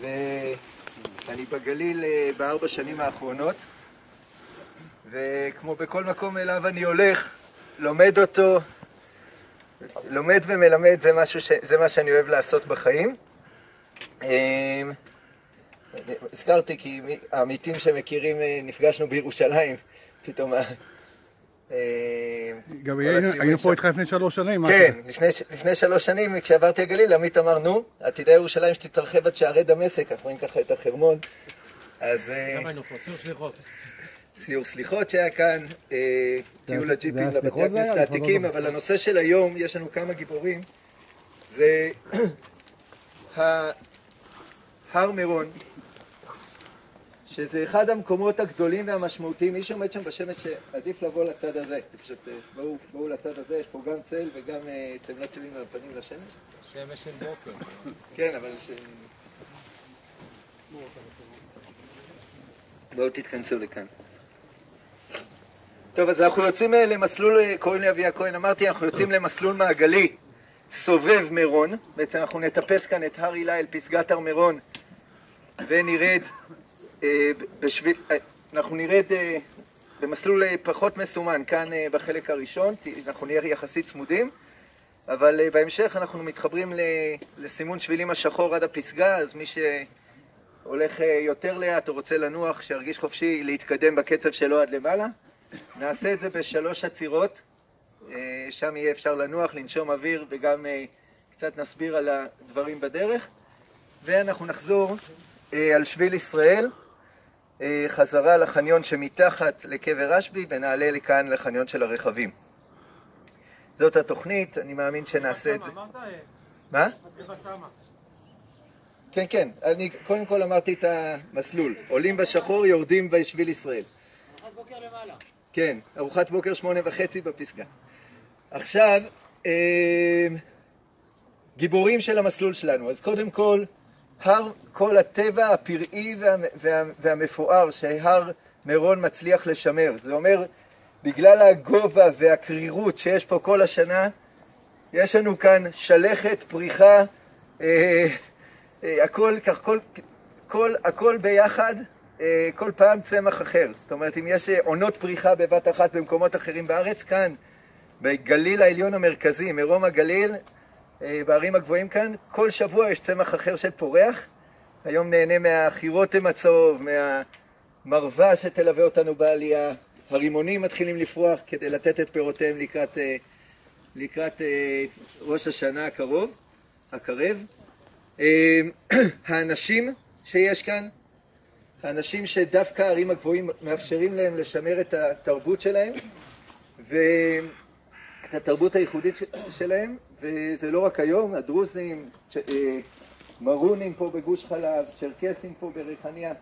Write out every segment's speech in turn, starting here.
ואני בגליל אה, בארבע שנים האחרונות, וכמו בכל מקום אליו אני הולך, לומד אותו, לומד ומלמד, זה, משהו ש... זה מה שאני אוהב לעשות בחיים. אה, הזכרתי כי העמיתים שמכירים, אה, נפגשנו בירושלים, פתאום גם היינו פה איתך לפני שלוש שנים. כן, לפני שלוש שנים כשעברתי הגליל, עמית אמר, נו, עתידי ירושלים שתתרחב עד שערי דמשק, אנחנו רואים ככה את החרמון. אז... אה, גם היינו פה, סיור סליחות. סיור סליחות שהיה כאן, טיול הג'יפים לבתי הכנסת העתיקים, אבל הנושא של היום, יש לנו כמה גיבורים, זה הר מירון, שזה אחד המקומות הגדולים והמשמעותיים. מי שעומד שם בשמש, עדיף לבוא לצד הזה. פשוט אה, בואו, בואו לצד הזה, יש פה גם צל וגם אה, אתם לא טובים מהפנים לשמש. שמש של בוקר. כן, אבל ש... בואו תתכנסו לכאן. טוב, אז אנחנו יוצאים אה, למסלול, קוראים לי אביה כהן, אמרתי, אנחנו יוצאים למסלול מעגלי סובב מירון. בעצם אנחנו נטפס כאן את הר הילה אל פסגת הר מירון ונרד בשביל, אה, אנחנו נרד אה, במסלול פחות מסומן כאן בחלק הראשון, אנחנו נהיה יחסית צמודים, אבל בהמשך אנחנו מתחברים לסימון שבילים השחור עד הפסגה, אז מי שהולך יותר לאט או רוצה לנוח, שירגיש חופשי להתקדם בקצב שלו עד למעלה. נעשה את זה בשלוש עצירות, שם יהיה אפשר לנוח, לנשום אוויר וגם קצת נסביר על הדברים בדרך, ואנחנו נחזור על שביל ישראל. אה, חזרה לחניון שמתחת לקבר רשב"י ונעלה לכאן לחניון של הרכבים. זאת התוכנית, אני מאמין שנעשה את זה. מה? כן, כן, אני קודם כל אמרתי את המסלול. עולים בשחור, יורדים בשביל ישראל. ארוחת בוקר למעלה. כן, ארוחת בוקר שמונה וחצי בפסגה. עכשיו, אה, גיבורים של המסלול שלנו. אז קודם כל, הר כל הטבע הפראי וה, וה, והמפואר שהר מירון מצליח לשמר. זה אומר, בגלל הגובה והקרירות שיש פה כל השנה, יש לנו כאן שלכת, פריחה, אה, אה, הכל, כך, כל, כל, הכל ביחד, אה, כל פעם צמח אחר. זאת אומרת, אם יש עונות פריחה בבת אחת במקומות אחרים בארץ, כאן, בגליל העליון המרכזי, מרום הגליל, אה, בערים הגבוהים כאן, כל שבוע יש צמח אחר של פורח. היום נהנה מהחירותם הצהוב, מהמרווה שתלווה אותנו בעלייה. הרימונים מתחילים לפרוח כדי לתת את פירותיהם לקראת, אה, לקראת אה, ראש השנה הקרוב, הקרב. האנשים שיש כאן, האנשים שדווקא הערים הגבוהים מאפשרים להם לשמר את התרבות שלהם ואת התרבות הייחודית שלהם, וזה לא רק היום, הדרוזים, אה, מרונים פה בגוש חלב, צ'רקסים פה בריחניה,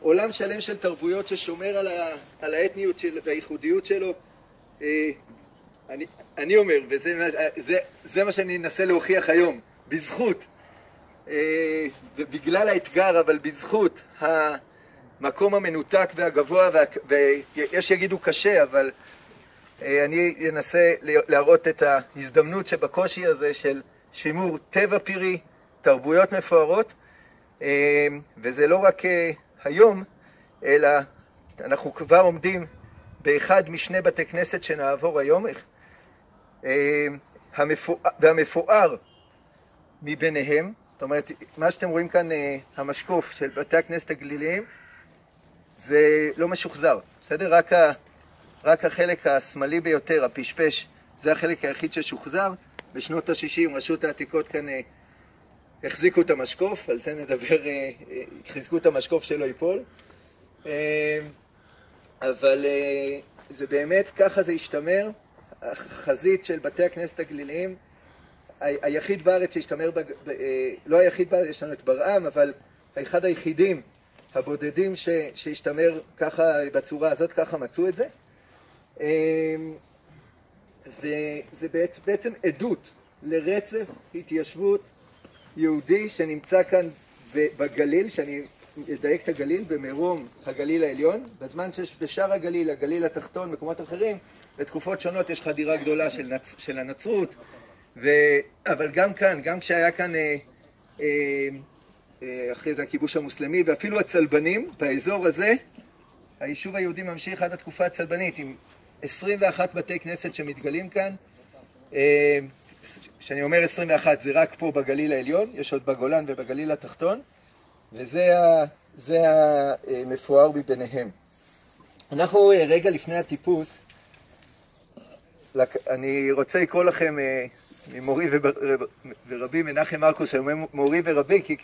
עולם שלם של תרבויות ששומר על, ה, על האתניות של, והייחודיות שלו. אה, אני, אני אומר, וזה זה, זה מה שאני אנסה להוכיח היום, בזכות, אה, בגלל האתגר, אבל בזכות המקום המנותק והגבוה, וה, ויש שיגידו קשה, אבל אני אנסה להראות את ההזדמנות שבקושי הזה של שימור טבע פירי, תרבויות מפוארות, אה, וזה לא רק אה, היום, אלא אנחנו כבר עומדים באחד משני בתי כנסת שנעבור היום, והמפואר מביניהם, זאת אומרת, מה שאתם רואים כאן, המשקוף של בתי הכנסת הגליליים, זה לא משוחזר, בסדר? רק רק החלק השמאלי ביותר, הפשפש, זה החלק היחיד ששוחזר. בשנות ה-60 רשות העתיקות כאן אה, החזיקו את המשקוף, על זה נדבר, אה, אה, חיזקו את המשקוף שלא ייפול. אבל זה באמת, ככה זה השתמר. החזית של בתי הכנסת הגליליים, היחיד בארץ שהשתמר, לא היחיד בארץ, יש לנו את ברעם, אבל האחד היחידים, הבודדים שהשתמר ככה, בצורה הזאת, ככה מצאו את זה. אמ, וזה בעצם עדות לרצף התיישבות יהודי שנמצא כאן בגליל, שאני אדייק את הגליל, במרום הגליל העליון, בזמן שיש בשאר הגליל, הגליל התחתון, מקומות אחרים, בתקופות שונות יש חדירה גדולה של, נצ... של הנצרות, ו... אבל גם כאן, גם כשהיה כאן אה, אה, אחרי זה הכיבוש המוסלמי, ואפילו הצלבנים באזור הזה, היישוב היהודי ממשיך עד התקופה הצלבנית, עם 21 בתי כנסת שמתגלים כאן. כשאני אומר 21 זה רק פה בגליל העליון, יש עוד בגולן ובגליל התחתון, וזה המפואר מביניהם. אנחנו רגע לפני הטיפוס, אני רוצה לקרוא לכם ממורי ורבי מנחם מרקוס, שאומר מורי ורבי, כי,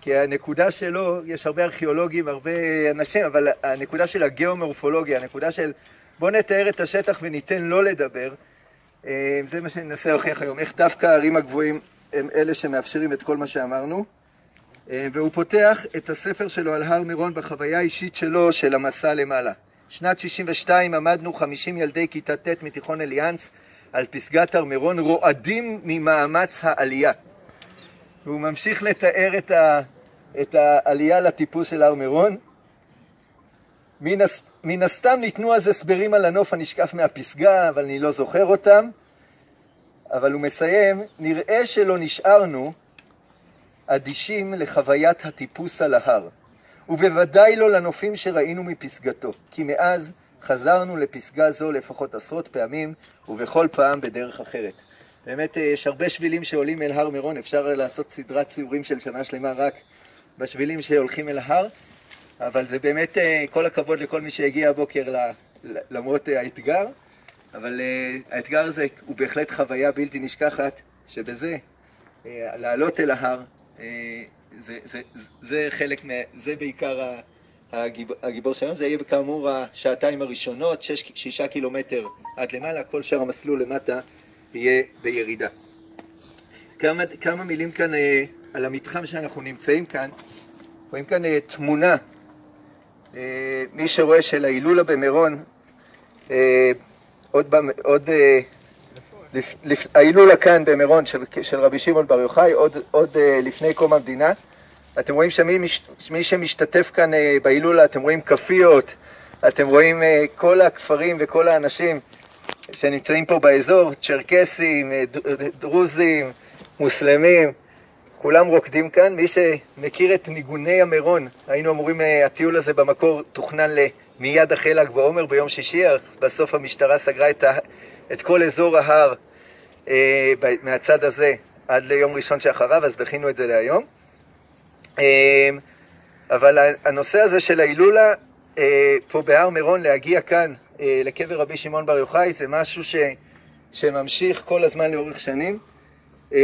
כי הנקודה שלו, יש הרבה ארכיאולוגים, הרבה אנשים, אבל הנקודה של הגיאומורפולוגיה, הנקודה של בוא נתאר את השטח וניתן לו לדבר, זה מה שננסה להוכיח היום, איך דווקא הערים הגבוהים הם אלה שמאפשרים את כל מה שאמרנו. והוא פותח את הספר שלו על הר מירון בחוויה האישית שלו של המסע למעלה. שנת 62 עמדנו 50 ילדי כיתה ט' מתיכון אליאנס על פסגת הר מירון, רועדים ממאמץ העלייה. והוא ממשיך לתאר את, ה, את העלייה לטיפוס של הר מירון. מן, הס, מן הסתם ניתנו אז הסברים על הנוף הנשקף מהפסגה, אבל אני לא זוכר אותם. אבל הוא מסיים, נראה שלא נשארנו אדישים לחוויית הטיפוס על ההר, ובוודאי לא לנופים שראינו מפסגתו, כי מאז חזרנו לפסגה זו לפחות עשרות פעמים, ובכל פעם בדרך אחרת. באמת, יש הרבה שבילים שעולים אל הר מירון, אפשר לעשות סדרת ציורים של שנה שלמה רק בשבילים שהולכים אל ההר, אבל זה באמת כל הכבוד לכל מי שהגיע הבוקר למרות האתגר, אבל האתגר הזה הוא בהחלט חוויה בלתי נשכחת, שבזה, לעלות אל ההר, זה, זה, זה חלק, מה, זה בעיקר הגיבור, הגיבור שלנו, זה יהיה כאמור השעתיים הראשונות, שש, שישה קילומטר עד למעלה, כל שאר המסלול למטה יהיה בירידה. כמה, כמה מילים כאן אה, על המתחם שאנחנו נמצאים כאן, רואים כאן אה, תמונה, אה, מי שרואה של ההילולה במירון, אה, עוד, עוד אה, ההילולה כאן במירון של, של רבי שמעון בר יוחאי, עוד, עוד לפני קום המדינה. אתם רואים שמי מש, שמשתתף כאן בהילולה, אתם רואים כפיות, אתם רואים כל הכפרים וכל האנשים שנמצאים פה באזור, צ'רקסים, דרוזים, מוסלמים, כולם רוקדים כאן. מי שמכיר את ניגוני המירון, היינו אמורים, uh, הטיול הזה במקור תוכנן מיד אחרי ל"ג בעומר ביום שישי, אך בסוף המשטרה סגרה את, ה, את כל אזור ההר אה, מהצד הזה עד ליום ראשון שאחריו, אז דחינו את זה להיום. אה, אבל הנושא הזה של ההילולה אה, פה בהר מירון, להגיע כאן אה, לקבר רבי שמעון בר יוחאי, זה משהו ש, שממשיך כל הזמן לאורך שנים, אה,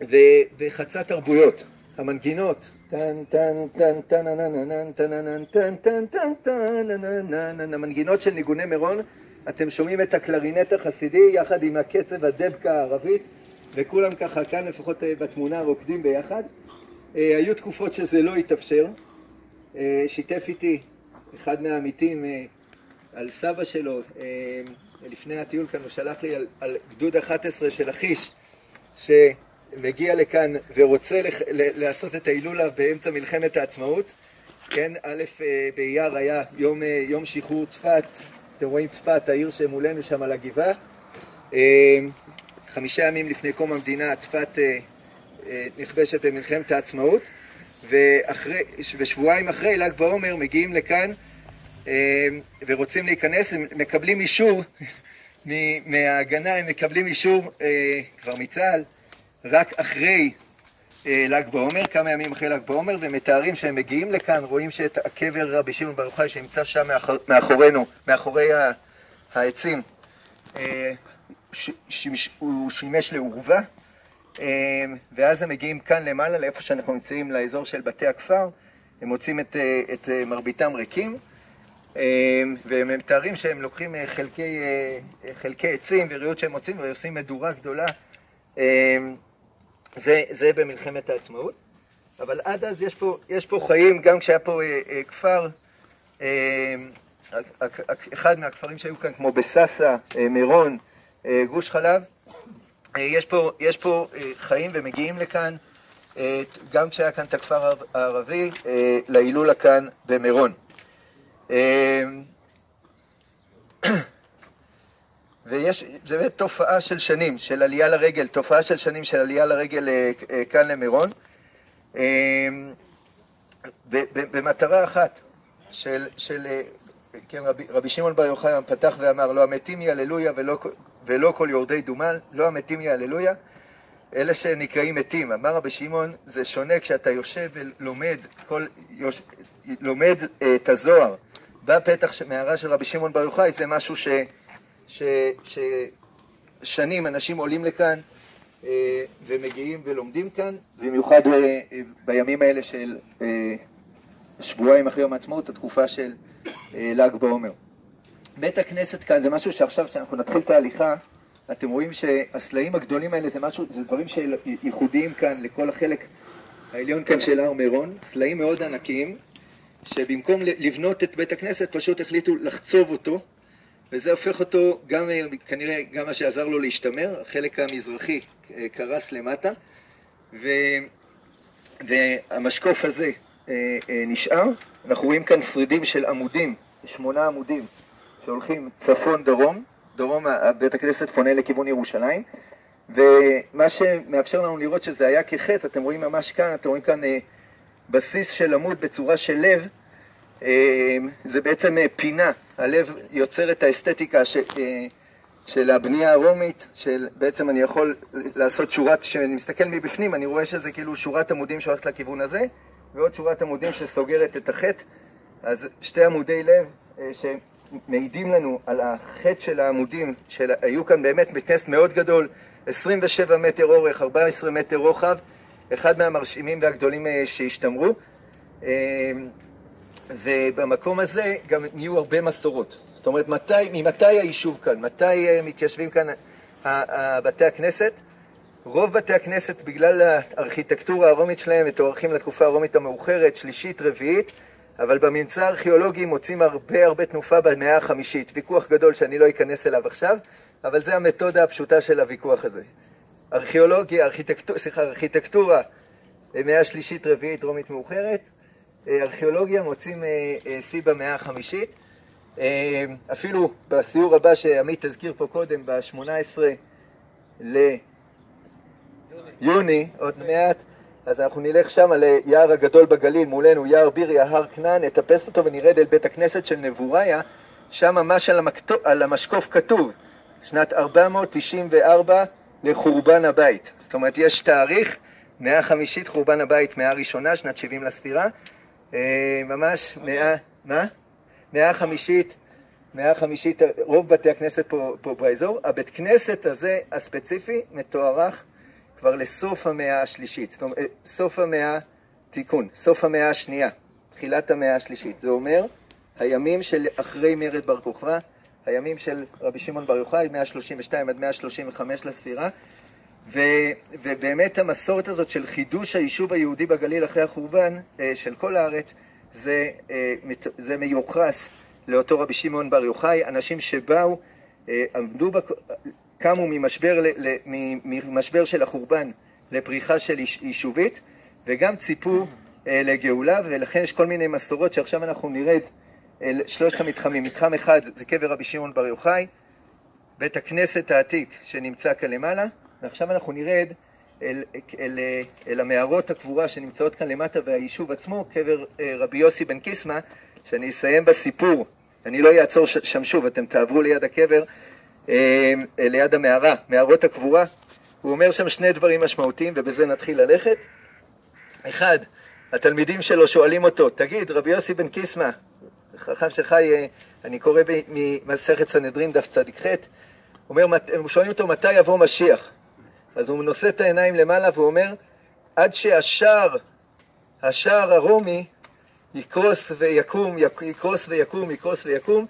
ו, וחצה תרבויות, המנגינות, טן טן טן טן טן טן טן טן טן טן המנגינות של ניגוני מירון אתם שומעים את הקלרינט החסידי יחד עם הקצב הדבקה הערבית וכולם ככה כאן לפחות בתמונה רוקדים ביחד. היו תקופות שזה לא התאפשר. שיתף איתי אחד מהעמיתים על סבא שלו לפני הטיול כאן, הוא שלח לי על, על גדוד 11 של החיש שמגיע לכאן ורוצה לח, לעשות את ההילולה באמצע מלחמת העצמאות. כן, א' באייר היה יום, יום שחרור צפת, אתם רואים צפת, העיר שמולנו שם על הגבעה. חמישה ימים לפני קום המדינה צפת נכבשת במלחמת העצמאות, ואחרי, ושבועיים אחרי ל"ג בעומר מגיעים לכאן ורוצים להיכנס, הם מקבלים אישור מההגנה, הם מקבלים אישור כבר מצה"ל רק אחרי ל"ג בעומר, כמה ימים אחרי ל"ג בעומר, ומתארים שהם מגיעים לכאן, רואים שאת הקבר רבי שמעון בר יוחאי שנמצא שם מאחור, מאחורינו, מאחורי העצים, הוא שימש לאורווה, ואז הם מגיעים כאן למעלה, לאיפה שאנחנו נמצאים, לאזור של בתי הכפר, הם מוצאים את, את מרביתם ריקים, והם מתארים שהם לוקחים חלקי, חלקי עצים וריאות שהם מוצאים ועושים מדורה גדולה. זה, זה במלחמת העצמאות, אבל עד אז יש פה, יש פה חיים, גם כשהיה פה אה, אה, כפר, אה, אחד מהכפרים שהיו כאן, כמו בסאסא, אה, מירון, אה, גוש חלב, אה, יש פה, יש פה אה, חיים ומגיעים לכאן, אה, גם כשהיה כאן את הכפר הערבי, אה, להילולה כאן במירון. אה, ויש, זה באמת תופעה של שנים, של עלייה לרגל, תופעה של שנים של עלייה לרגל כאן למירון. במטרה אחת של, של כן, רבי, רבי שמעון בר יוחאי פתח ואמר, לא המתים יהללויה ולא, ולא כל יורדי דומל, לא המתים יהללויה, אלה שנקראים מתים. אמר רבי שמעון, זה שונה כשאתה יושב ולומד כל, יוש, לומד אה, את הזוהר בפתח מערה של רבי שמעון בר יוחאי, זה משהו ש, ששנים אנשים עולים לכאן אה, ומגיעים ולומדים כאן, במיוחד אה, בימים האלה של שבועיים אחרי יום העצמאות, התקופה של ל"ג בעומר. בית הכנסת כאן זה משהו שעכשיו, כשאנחנו נתחיל את ההליכה, אתם רואים שהסלעים הגדולים האלה זה משהו, זה דברים שייחודיים כאן לכל החלק העליון כאן של הר מירון, סלעים מאוד ענקיים, שבמקום לבנות את בית הכנסת פשוט החליטו לחצוב אותו, וזה הופך אותו גם, כנראה, גם מה שעזר לו להשתמר, החלק המזרחי אה, קרס למטה, ו, והמשקוף הזה אה, אה, נשאר. אנחנו רואים כאן שרידים של עמודים, שמונה עמודים שהולכים צפון-דרום, דרום. בית הכנסת פונה לכיוון ירושלים, ומה שמאפשר לנו לראות שזה היה כחטא, אתם רואים ממש כאן, אתם רואים כאן בסיס של עמוד בצורה של לב, זה בעצם אה, פינה, הלב יוצר את האסתטיקה ש, אה, של הבנייה הרומית, של בעצם אני יכול לעשות שורת, כשאני מסתכל מבפנים אני רואה שזה כאילו שורת עמודים שהולכת לכיוון הזה, ועוד שורת עמודים שסוגרת את החטא, אז שתי עמודי לב אה, שמעידים לנו על החטא של העמודים, שהיו כאן באמת בטסט מאוד גדול, 27 מטר אורך, 14 מטר רוחב, אחד מהמרשימים והגדולים שהשתמרו. אה, ובמקום הזה גם נהיו הרבה מסורות. זאת אומרת, מתי, ממתי היישוב כאן? מתי אה, מתיישבים כאן בתי הכנסת? רוב בתי הכנסת, בגלל הארכיטקטורה הרומית שלהם, מתוארכים לתקופה הרומית המאוחרת, שלישית, רביעית, אבל בממצא הארכיאולוגי מוצאים הרבה הרבה תנופה במאה החמישית. ויכוח גדול שאני לא אכנס אליו עכשיו, אבל זה המתודה הפשוטה של הוויכוח הזה. ארכיאולוגיה, ארכיטקטורה, סליחה, ארכיטקטורה, מאה שלישית, רביעית, רומית מאוחרת. אה, ארכיאולוגיה מוצאים אה, אה, שיא במאה החמישית. אפילו בסיור הבא שעמית הזכיר פה קודם, ב-18 ליוני, עוד מעט, אז אנחנו נלך שם ליער הגדול בגליל, מולנו יער ביריה, הר כנען, נטפס אותו ונרד אל בית הכנסת של נבוריה, שם ממש על, המקטו, על המשקוף כתוב, שנת 494 לחורבן הבית. זאת אומרת, יש תאריך, מאה חמישית חורבן הבית, מאה ראשונה, שנת 70 לספירה, ממש מאה, מה? מאה חמישית, מאה חמישית, רוב בתי הכנסת פה, פה באזור. הבית כנסת הזה, הספציפי, מתוארך כבר לסוף המאה השלישית, זאת אומרת, סוף המאה, תיקון, סוף המאה השנייה, תחילת המאה השלישית. זה אומר, הימים של אחרי מרד בר כוכבא, הימים של רבי שמעון בר יוחאי, 132 עד 135 לספירה, ו, ובאמת המסורת הזאת של חידוש היישוב היהודי בגליל אחרי החורבן אה, של כל הארץ, זה, אה, זה מיוחס לאותו רבי שמעון בר יוחאי, אנשים שבאו, אה, עמדו, בק... קמו ממשבר, ממשבר של החורבן לפריחה של יישובית, וגם ציפו לגאולה, ולכן יש כל מיני מסורות שעכשיו אנחנו נרד אל שלושת המתחמים. מתחם אחד זה קבר רבי שמעון בר יוחאי, בית הכנסת העתיק שנמצא כאן למעלה, ועכשיו אנחנו נרד אל, אל, אל, אל המערות הקבורה שנמצאות כאן למטה והיישוב עצמו, קבר אה, רבי יוסי בן קיסמא, שאני אסיים בסיפור, אני לא אעצור שם שוב, אתם תעברו ליד הקבר, אה, ליד המערה, מערות הקבורה. הוא אומר שם שני דברים משמעותיים ובזה נתחיל ללכת. אחד, התלמידים שלו שואלים אותו, תגיד, רבי יוסי בן קיסמא, חכם שחי, אה, אני קורא ממסכת סנהדרין דף צ"ח, אומר, הם שואלים אותו מתי יבוא משיח. אז הוא נושא את העיניים למעלה ואומר, עד שהשער, השער הרומי, יקרוס ויקום, יקרוס ויקום, יקרוס ויקום,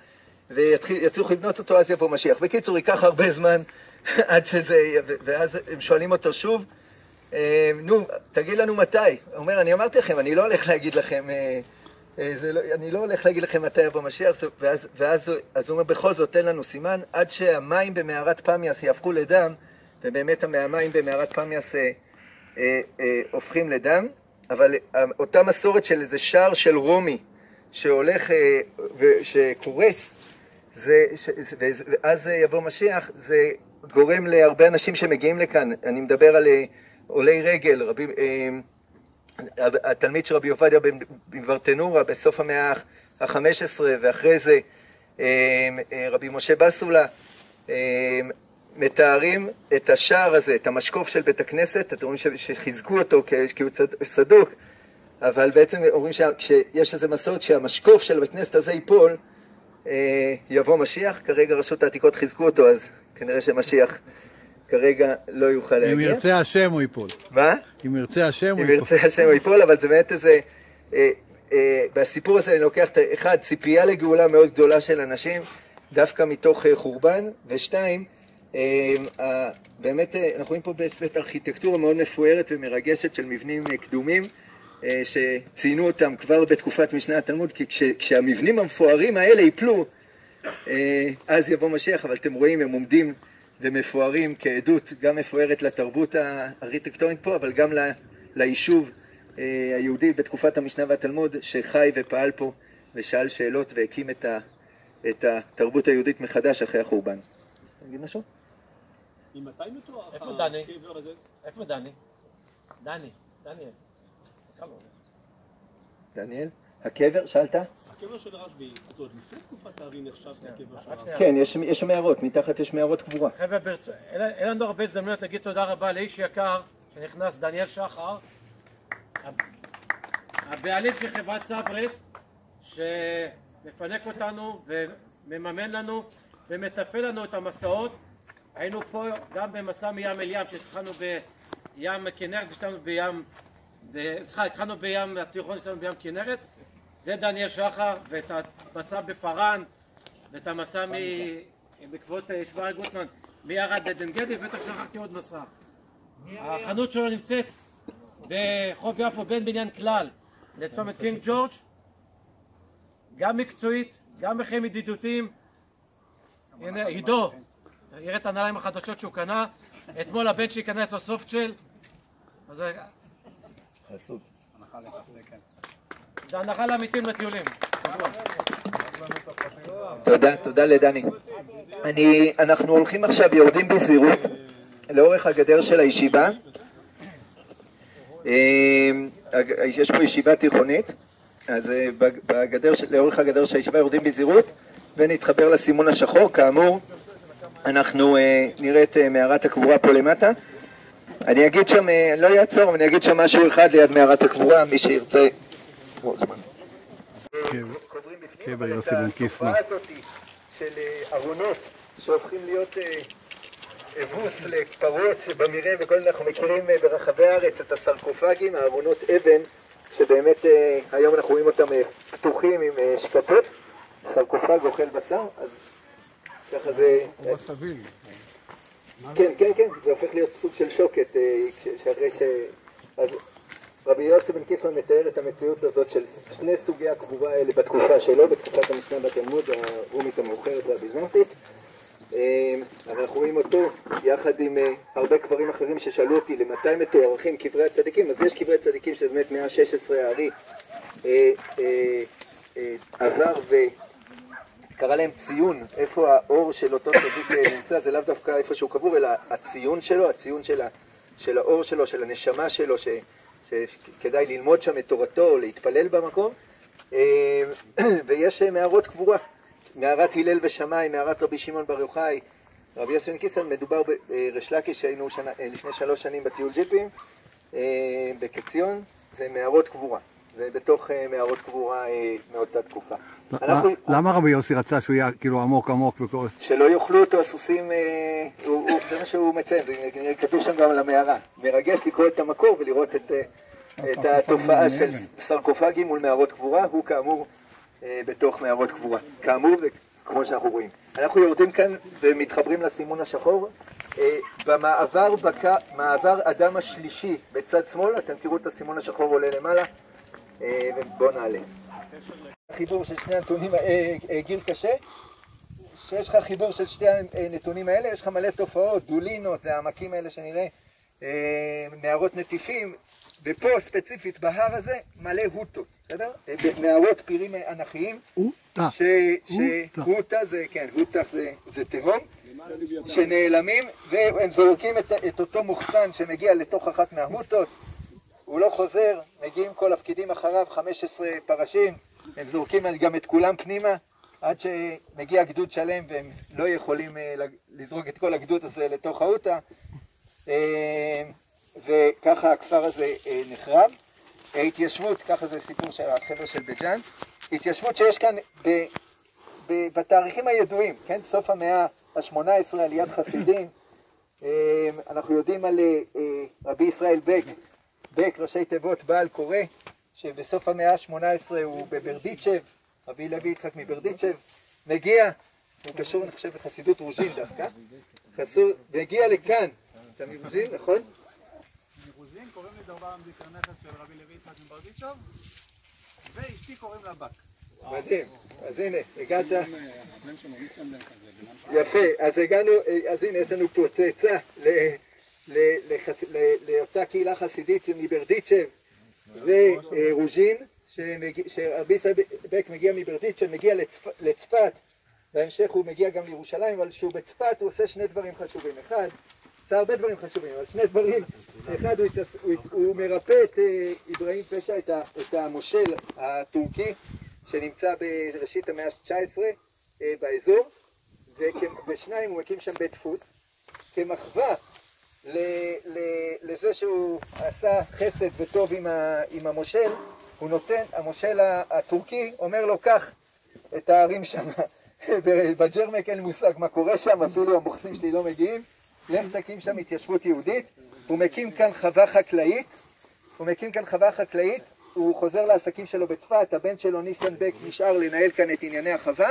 ויצליחו לבנות אותו, אז יבוא משיח. בקיצור, ייקח הרבה זמן עד שזה, ואז הם שואלים אותו שוב, אה, נו, תגיד לנו מתי. הוא אומר, אני אמרתי לכם, אני לא הולך להגיד לכם, אה, אה, לא, אני לא הולך להגיד לכם מתי יבוא משיח, ואז, ואז אז הוא אומר, בכל זאת, תן לנו סימן, עד שהמים במערת פמיאס יהפכו לדם, ובאמת המים במערת פמיאס אה, אה, אה, הופכים לדם, אבל אה, אותה מסורת של איזה שער של רומי שהולך, אה, שקורס, זה, ש, ואז יבוא משיח, זה גורם להרבה אנשים שמגיעים לכאן, אני מדבר על אה, עולי רגל, רבים, אה, התלמיד של רבי עובדיה בברטנורה בסוף המאה ה-15 ואחרי זה רבי משה בסולה מתארים את השער הזה, את המשקוף של בית הכנסת, אתם רואים שחיזקו אותו כי הוא סדוק, אבל בעצם אומרים שכשיש איזה מסורת שהמשקוף של בית הכנסת הזה ייפול, יבוא משיח, כרגע רשות העתיקות חיזקו אותו, אז כנראה שמשיח כרגע לא יוכל להגיע. אם ירצה השם הוא ייפול. מה? אם ירצה השם הוא ייפול. אם ירצה השם הוא ייפול, אבל זה באמת איזה... אה, אה, בסיפור הזה אני לוקח, אחד, ציפייה לגאולה מאוד גדולה של אנשים, דווקא מתוך אה, חורבן, ושתיים, אה, באמת אה, אנחנו רואים פה באמת ארכיטקטורה מאוד מפוארת ומרגשת של מבנים אה, קדומים שציינו אותם כבר בתקופת משנה התלמוד כי כש, כשהמבנים המפוארים האלה ייפלו אז יבוא משיח אבל אתם רואים הם עומדים ומפוארים כעדות גם מפוארת לתרבות הארכיטקטורית פה אבל גם ליישוב היהודי בתקופת המשנה והתלמוד שחי ופעל פה ושאל שאלות והקים את, ה, את התרבות היהודית מחדש אחרי החורבן. תגיד משהו? ממתי מתואר הקבר הזה? איפה דני? דני, דניאל. דניאל? הקבר, שאלת? הקבר של רשב"י, זה עוד לפני תקופת הארי נחשב לקבר של הרשב"י. כן, יש מערות, מתחת יש מערות קבורה. חבר'ה, אין לנו הרבה הזדמנויות להגיד תודה רבה לאיש יקר שנכנס, דניאל שחר, הבעלים של חברת סברס, שמפנק אותנו ומממן לנו ומתפעל לנו את המסעות היינו פה גם במסע מים אל ים, שהתחלנו בים כנרת וסיימנו בים, סליחה, התחלנו בים התיכון וסיימנו בים כנרת, זה דניאל שחר, ואת המסע בפארן, ואת המסע בעקבות אה, שמואל גוטמן מירד עדן גדי, ובטח שכחתי עוד מסע. החנות שלו נמצאת בחוף יפו בין בניין כלל לצומת קינג ג'ורג', גם מקצועית, גם בחיים ידידותיים. הנה, עידו, יראה את הנעליים החדשות שהוא קנה, אתמול הבן שלי קנה אצלו סופטשל, אז חסות. זה הנחה לעמיתים לטיולים. תודה, תודה לדני. אני, אנחנו הולכים עכשיו, יורדים בזהירות לאורך הגדר של הישיבה. אה, יש פה ישיבה תיכונית, אז אה, בגדר, לאורך הגדר של הישיבה יורדים בזהירות ונתחבר לסימון השחור, כאמור אנחנו uh, נראה את uh, מערת הקבורה פה למטה. אני אגיד שם, uh, לא אעצור, אני אגיד שם משהו אחד ליד מערת הקבורה, מי שירצה. קבר יוסי בן קיסמן. של ארונות שהופכים להיות אבוס לפרות במרעה וכל אנחנו מכירים ברחבי הארץ את הסרקופגים, הארונות אבן שבאמת היום אנחנו רואים אותם פתוחים עם שקטות, סרקופג אוכל בשר, אז ככה זה... כן, כן, כן, זה הופך להיות סוג של שוקת, אה, שאחרי ש... אז רבי יוסף בן קיסמן מתאר את המציאות הזאת של שני סוגי הקבורה האלה בתקופה שלו, בתקופת המשנה בתלמוד, הרומית המאוחרת והביזנטית. אה, אז אנחנו רואים אותו יחד עם אה, הרבה קברים אחרים ששאלו אותי למתי מתוארכים קברי הצדיקים, אז יש קברי צדיקים שזה באמת מאה ה-16 הארי עבר ו... קרא להם ציון, איפה האור של אותו צדיק אה, נמצא, זה לאו דווקא איפה שהוא קבור, אלא הציון שלו, הציון של, ה, של האור שלו, של הנשמה שלו, ש, שכדאי ללמוד שם את תורתו, להתפלל במקום. אה, ויש אה, מערות קבורה, מערת הלל ושמאי, מערת רבי שמעון בר יוחאי, רבי יוסף קיסן, מדובר בריש לקיש, שהיינו שנה, לפני שלוש שנים בטיול ג'יפים, בקציון, זה מערות קבורה. זה בתוך מערות קבורה מאותה תקופה. למה רבי יוסי רצה שהוא יהיה כאילו עמוק עמוק וקורא? שלא יאכלו אותו הסוסים, אה, זה מה שהוא מציין, זה כתוב שם גם על המערה. מרגש לקרוא את המקור ולראות את אה, התופעה של סרקופגים מול מערות קבורה, הוא כאמור אה, בתוך מערות קבורה. כאמור וכמו שאנחנו רואים. אנחנו יורדים כאן ומתחברים לסימון השחור. במעבר מעבר אדם השלישי בצד שמאל, אתם תראו את הסימון השחור עולה למעלה, ובואו נעלה. חיבור של שני הנתונים, אה, אה, גיל קשה, שיש לך חיבור של שתי הנתונים האלה, יש לך מלא תופעות, דולינות, זה העמקים האלה שנראה, אה, מערות נטיפים, ופה ספציפית בהר הזה מלא הוטות, בסדר? מערות פירים אנכיים, שהוטה זה, כן, הוטה זה, זה תהום, שנעלמים, והם זורקים את, את אותו מוחסן שמגיע לתוך אחת מההוטות, הוא לא חוזר, מגיעים כל הפקידים אחריו, 15 פרשים, הם זורקים גם את כולם פנימה, עד שמגיע גדוד שלם והם לא יכולים אה, לזרוק את כל הגדוד הזה לתוך האוטה, אה, וככה הכפר הזה אה, נחרב. התיישבות, ככה זה סיפור של החבר'ה של בית ג'אן, התיישבות שיש כאן ב, ב, בתאריכים הידועים, כן, סוף המאה ה-18, עליית חסידים, אנחנו יודעים על רבי ישראל בק, בק, ראשי תיבות בעל קורא, שבסוף המאה ה-18 הוא בברדיצ'ב, רבי לוי יצחק מברדיצ'ב, מגיע, הוא קשור אני חושב לחסידות רוז'ין דווקא, חסור, והגיע לכאן, אתה מרוז'ין, נכון? מרוז'ין קוראים לי דרבר עמדיק הנכס של רבי לוי יצחק מברדיצ'ב, ואשתי קוראים לה בק. מדהים, אז הנה, הגעת. יפה, אז הגענו, אז הנה יש לנו פה צאצא לאותה קהילה חסידית מברדיצ'ב ורוז'ין. שרבי ישראל בק מגיע מברדיצ'ה, מגיע לצפת, בהמשך הוא מגיע גם לירושלים, אבל כשהוא בצפת הוא עושה שני דברים חשובים. אחד, עושה הרבה דברים חשובים, אבל שני דברים. אחד, הוא. הוא, מרפא את אה, אברהים פשע, את. את המושל הטורקי, שנמצא בראשית המאה ה-19 אה, באזור, ושניים, הוא מקים שם בית דפוס, כמחווה. לזה שהוא עשה חסד וטוב עם, ה... עם המושל, הוא נותן, המושל הטורקי אומר לו, קח את הערים שם, בג'רמק אין מושג מה קורה שם, אפילו המוכסים שלי לא מגיעים, לך תקים שם התיישבות יהודית, הוא מקים כאן חווה חקלאית, הוא מקים כאן חווה חקלאית, הוא חוזר לעסקים שלו בצפת, הבן שלו ניסן בק נשאר לנהל כאן את ענייני החווה,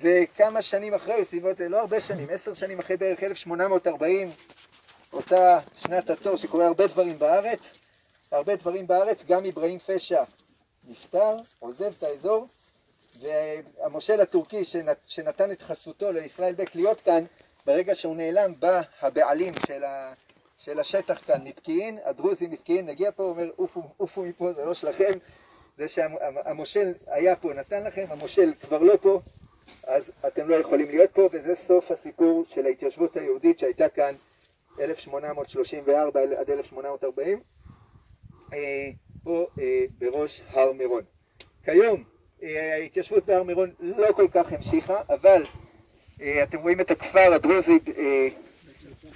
וכמה שנים אחרי, סביבות, לא הרבה שנים, עשר שנים אחרי בערך 1840, אותה שנת התור שקורה הרבה דברים בארץ, הרבה דברים בארץ, גם אברהים פשע נפטר, עוזב את האזור, והמושל הטורקי שנת, שנתן את חסותו לישראל בק להיות כאן, ברגע שהוא נעלם, בא הבעלים של, ה, של השטח כאן, נפקיעין, הדרוזים נפקיעין, נגיע פה, אומר עופו, עופו מפה, זה לא שלכם, זה שהמושל היה פה, נתן לכם, המושל כבר לא פה, אז אתם לא יכולים להיות פה, וזה סוף הסיפור של ההתיישבות היהודית שהייתה כאן 1834 עד 1840. אה, פה אה, בראש הר מירון. כיום אה, ההתיישבות בהר מירון לא כל כך המשיכה, אבל אתם רואים את הכפר הדרוזי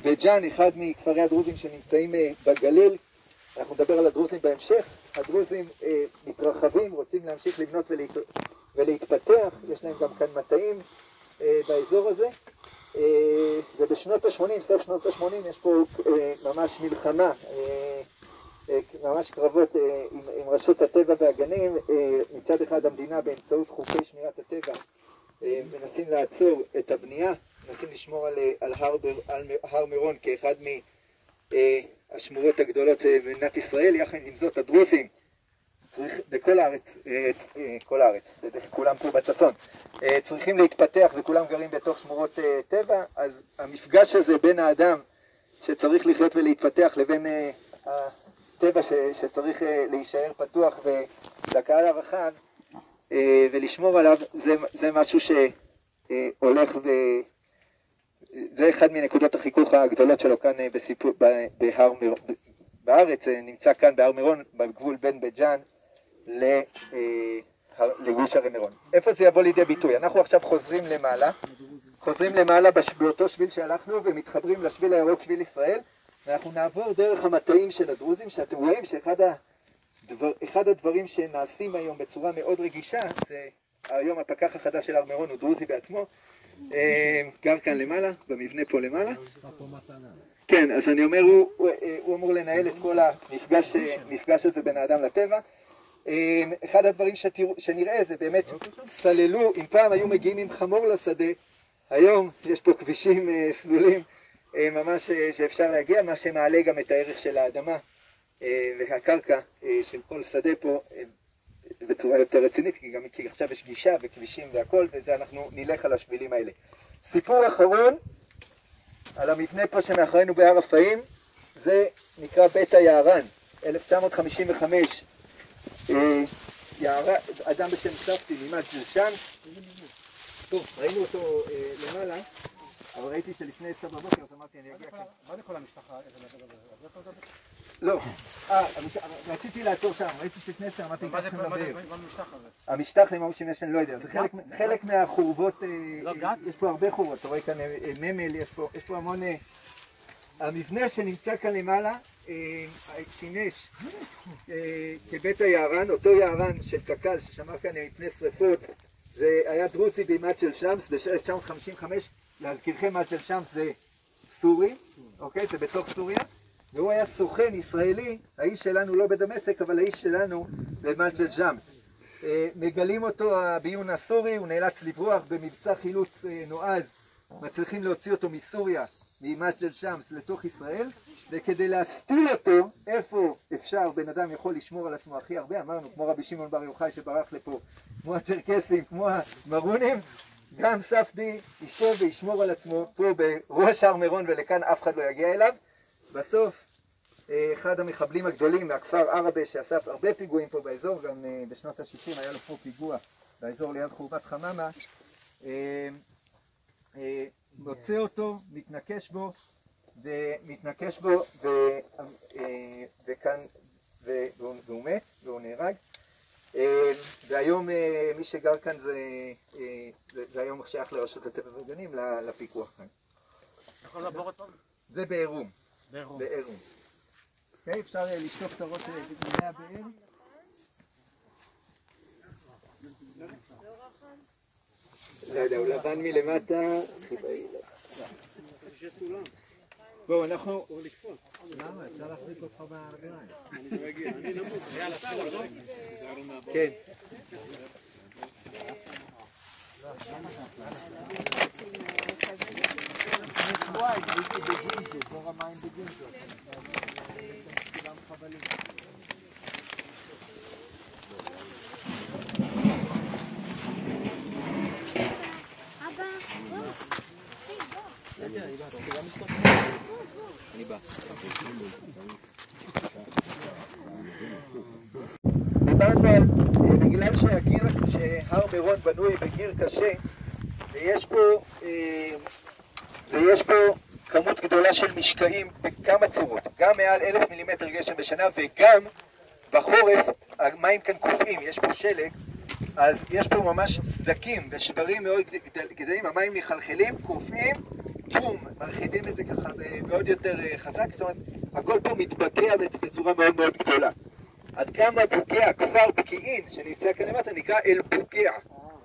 בית ג'אן, אחד מכפרי הדרוזים שנמצאים בגליל, אנחנו נדבר על הדרוזים בהמשך, הדרוזים מתרחבים, רוצים להמשיך לבנות ולהת... ולהתפתח, יש להם גם כאן מטעים באזור הזה, ובשנות ה-80, סוף שנות ה-80, יש פה ממש מלחמה אה, ממש קרבות אה, עם, עם רשות הטבע והגנים, אה, מצד אחד המדינה באמצעות חוקי שמירת הטבע מנסים לעצור את הבנייה, מנסים לשמור על, על, הר, על הר מירון כאחד מהשמורות הגדולות במדינת ישראל, יחד עם זאת הדרוזים צריך, בכל הארץ, כל הארץ, כולם פה בצפון, צריכים להתפתח וכולם גרים בתוך שמורות טבע, אז המפגש הזה בין האדם שצריך לחיות ולהתפתח לבין טבע ש, שצריך אה, להישאר פתוח לקהל הרחב אה, ולשמור עליו, זה, זה משהו שהולך ו... זה אחד מנקודות החיכוך הגדולות שלו כאן אה, בסיפור, בהר מירון, בארץ, נמצא כאן בהר מירון, בגבול בין בית ג'אן לגוש הרי מירון. איפה זה יבוא לידי ביטוי? אנחנו עכשיו חוזרים למעלה, חוזרים למעלה באותו שביל שהלכנו ומתחברים לשביל הירוק, שביל ישראל, ואנחנו נעבור דרך המטעים של הדרוזים, שאתם רואים שאחד הדבר, הדברים שנעשים היום בצורה מאוד רגישה, זה היום הפקח החדש של הר מירון הוא דרוזי בעצמו, אה, גר כאן למעלה, במבנה פה למעלה. כן, אז אני אומר, הוא, הוא, הוא אמור לנהל את כל המפגש הזה בין האדם לטבע. אה, אחד הדברים שתראו, שנראה זה באמת סללו, אם פעם היו מגיעים עם חמור לשדה, היום יש פה כבישים אה, סלולים אה, ממש אה, שאפשר להגיע, מה שמעלה גם את הערך של האדמה והקרקע של כל שדה פה בצורה יותר רצינית, כי גם כי עכשיו יש גישה וכבישים והכל, וזה אנחנו נלך על השבילים האלה. סיפור אחרון על המבנה פה שמאחורינו בהר רפאים, זה נקרא בית היערן, 1955. יערה, אדם בשם סבתי ממג'ל שם, טוב, ראינו אותו למעלה. אבל ראיתי שלפני עשר בבוקר, אז אמרתי אני אגיע כאן. מה זה כל המשפחה? לא, אה, רציתי לעצור שם, ראיתי שלפני עשר, אמרתי מה זה המשטח הזה? המשטח למה הוא שימש אני לא יודע, זה חלק- מהחורבות, אה, לא אה? יש פה הרבה חורבות, אתה רואה כאן אה, אה, ממל, יש יש פה המון... המבנה שנמצא כאן למעלה אה, שימש אה, כבית היערן, אותו יערן של קק"ל ששמר כאן מפני שרפות, זה היה דרוזי במג'ל שמס ב-1955, להזכירכם מג'ל שמס זה סורי, אוקיי? זה בתוך סוריה, והוא היה סוכן ישראלי, האיש שלנו לא בדמשק, אבל האיש שלנו במג'ל שמס. אה, מגלים אותו הביון הסורי, הוא נאלץ לברוח במבצע חילוץ נועז, מצליחים להוציא אותו מסוריה, ממג'ל שמס לתוך ישראל, וכדי להסתיר אותו, איפה אפשר, בן אדם יכול לשמור על עצמו הכי הרבה, אמרנו, כמו רבי שמעון בר יוחאי שברח לפה, כמו הצ'רקסים, כמו המרונים, גם ספדי יישב וישמור על עצמו פה בראש הר מירון ולכאן אף אחד לא יגיע אליו. בסוף אה, אחד המחבלים הגדולים מהכפר ערבה שאסף הרבה פיגועים פה באזור, גם אה, בשנות ה-60 היה לו פה פיגוע באזור ליד חורבת חממה, אה, מוצא אותו, מתנקש בו, ומתנקש בו, ו, אה, וכאן, והוא, והוא מת, והוא נהרג. אה, והיום אה, מי שגר כאן זה, זה, זה היום שייך לרשות הטבע והגנים, לפיקוח כאן. יכול לעבור פעם? זה בעירום, בעירום. בעירום. אוקיי, אפשר לשטוף את הראש במימי הבאר. לא יודע, הוא לבן מלמטה, חיבאי. בואו, אנחנו... למה? אפשר להחזיק אותך ברגליים. כן. אבא, בוא. דיברנו על, אה, בגלל שהגיר, שהר מירון בנוי בגיר קשה, ויש פה, אה, ויש פה כמות גדולה של משקעים בכמה צורות, גם מעל אלף מילימטר גשם בשנה וגם בחורף המים כאן קופאים, יש פה שלג, אז יש פה ממש סדקים ושברים מאוד גדל- גדולים, המים מחלחלים, קופאים, בום, מרחיבים את זה ככה מאוד יותר אה, חזק, זאת אומרת, הכל פה מתבקע בצ- בצורה מאוד מאוד גדולה. עד כמה בוקע כפר פקיעין שנמצא כאן למטה נקרא אל בוקע,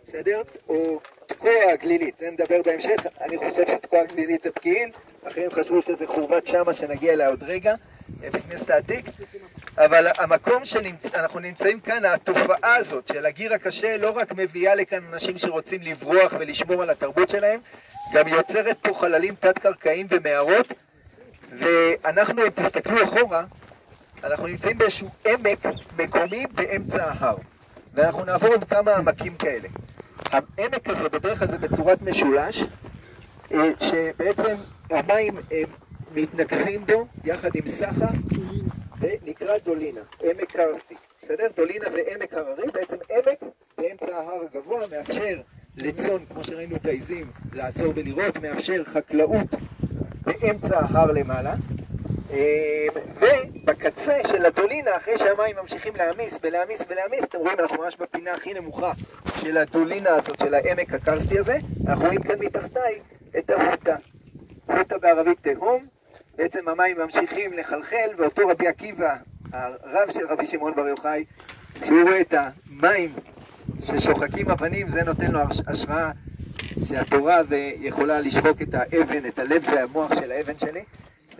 בסדר? או תקוע גלילית, זה נדבר בהמשך, אני חושב שתקוע גלילית זה פקיעין, אחרים חשבו שזה חורבת שמה שנגיע אליה עוד רגע, כנסת העתיק, אבל המקום שאנחנו נמצאים כאן, התופעה הזאת של הגיר הקשה לא רק מביאה לכאן אנשים שרוצים לברוח ולשמור על התרבות שלהם, גם יוצרת פה חללים תת-קרקעיים ומערות, ואנחנו, אם תסתכלו אחורה, אנחנו נמצאים באיזשהו עמק מקומי באמצע ההר, ואנחנו נעבור עוד כמה עמקים כאלה. העמק הזה בדרך כלל זה בצורת משולש, אה, שבעצם המים מתנקזים בו יחד עם סחף, ונקרא דולינה, עמק קרסטי. בסדר? דולינה זה עמק הררי, בעצם עמק באמצע ההר הגבוה, מאפשר לצאן, כמו שראינו את העיזים, לעצור ולראות, מאפשר חקלאות באמצע ההר למעלה. אה, ובקצה של הדולינה, אחרי שהמים ממשיכים להעמיס ולהעמיס ולהעמיס, אתם רואים, אנחנו ממש בפינה הכי נמוכה של הדולינה הזאת, של העמק הקרסטי הזה, אנחנו רואים כאן מתחתיי את ההוטה. הוטה בערבית תהום, בעצם המים ממשיכים לחלחל, ואותו רבי עקיבא, הרב של רבי שמעון בר יוחאי, כשהוא רואה את המים ששוחקים אבנים, זה נותן לו הש- השראה שהתורה יכולה לשחוק את האבן, את הלב והמוח של האבן שלי.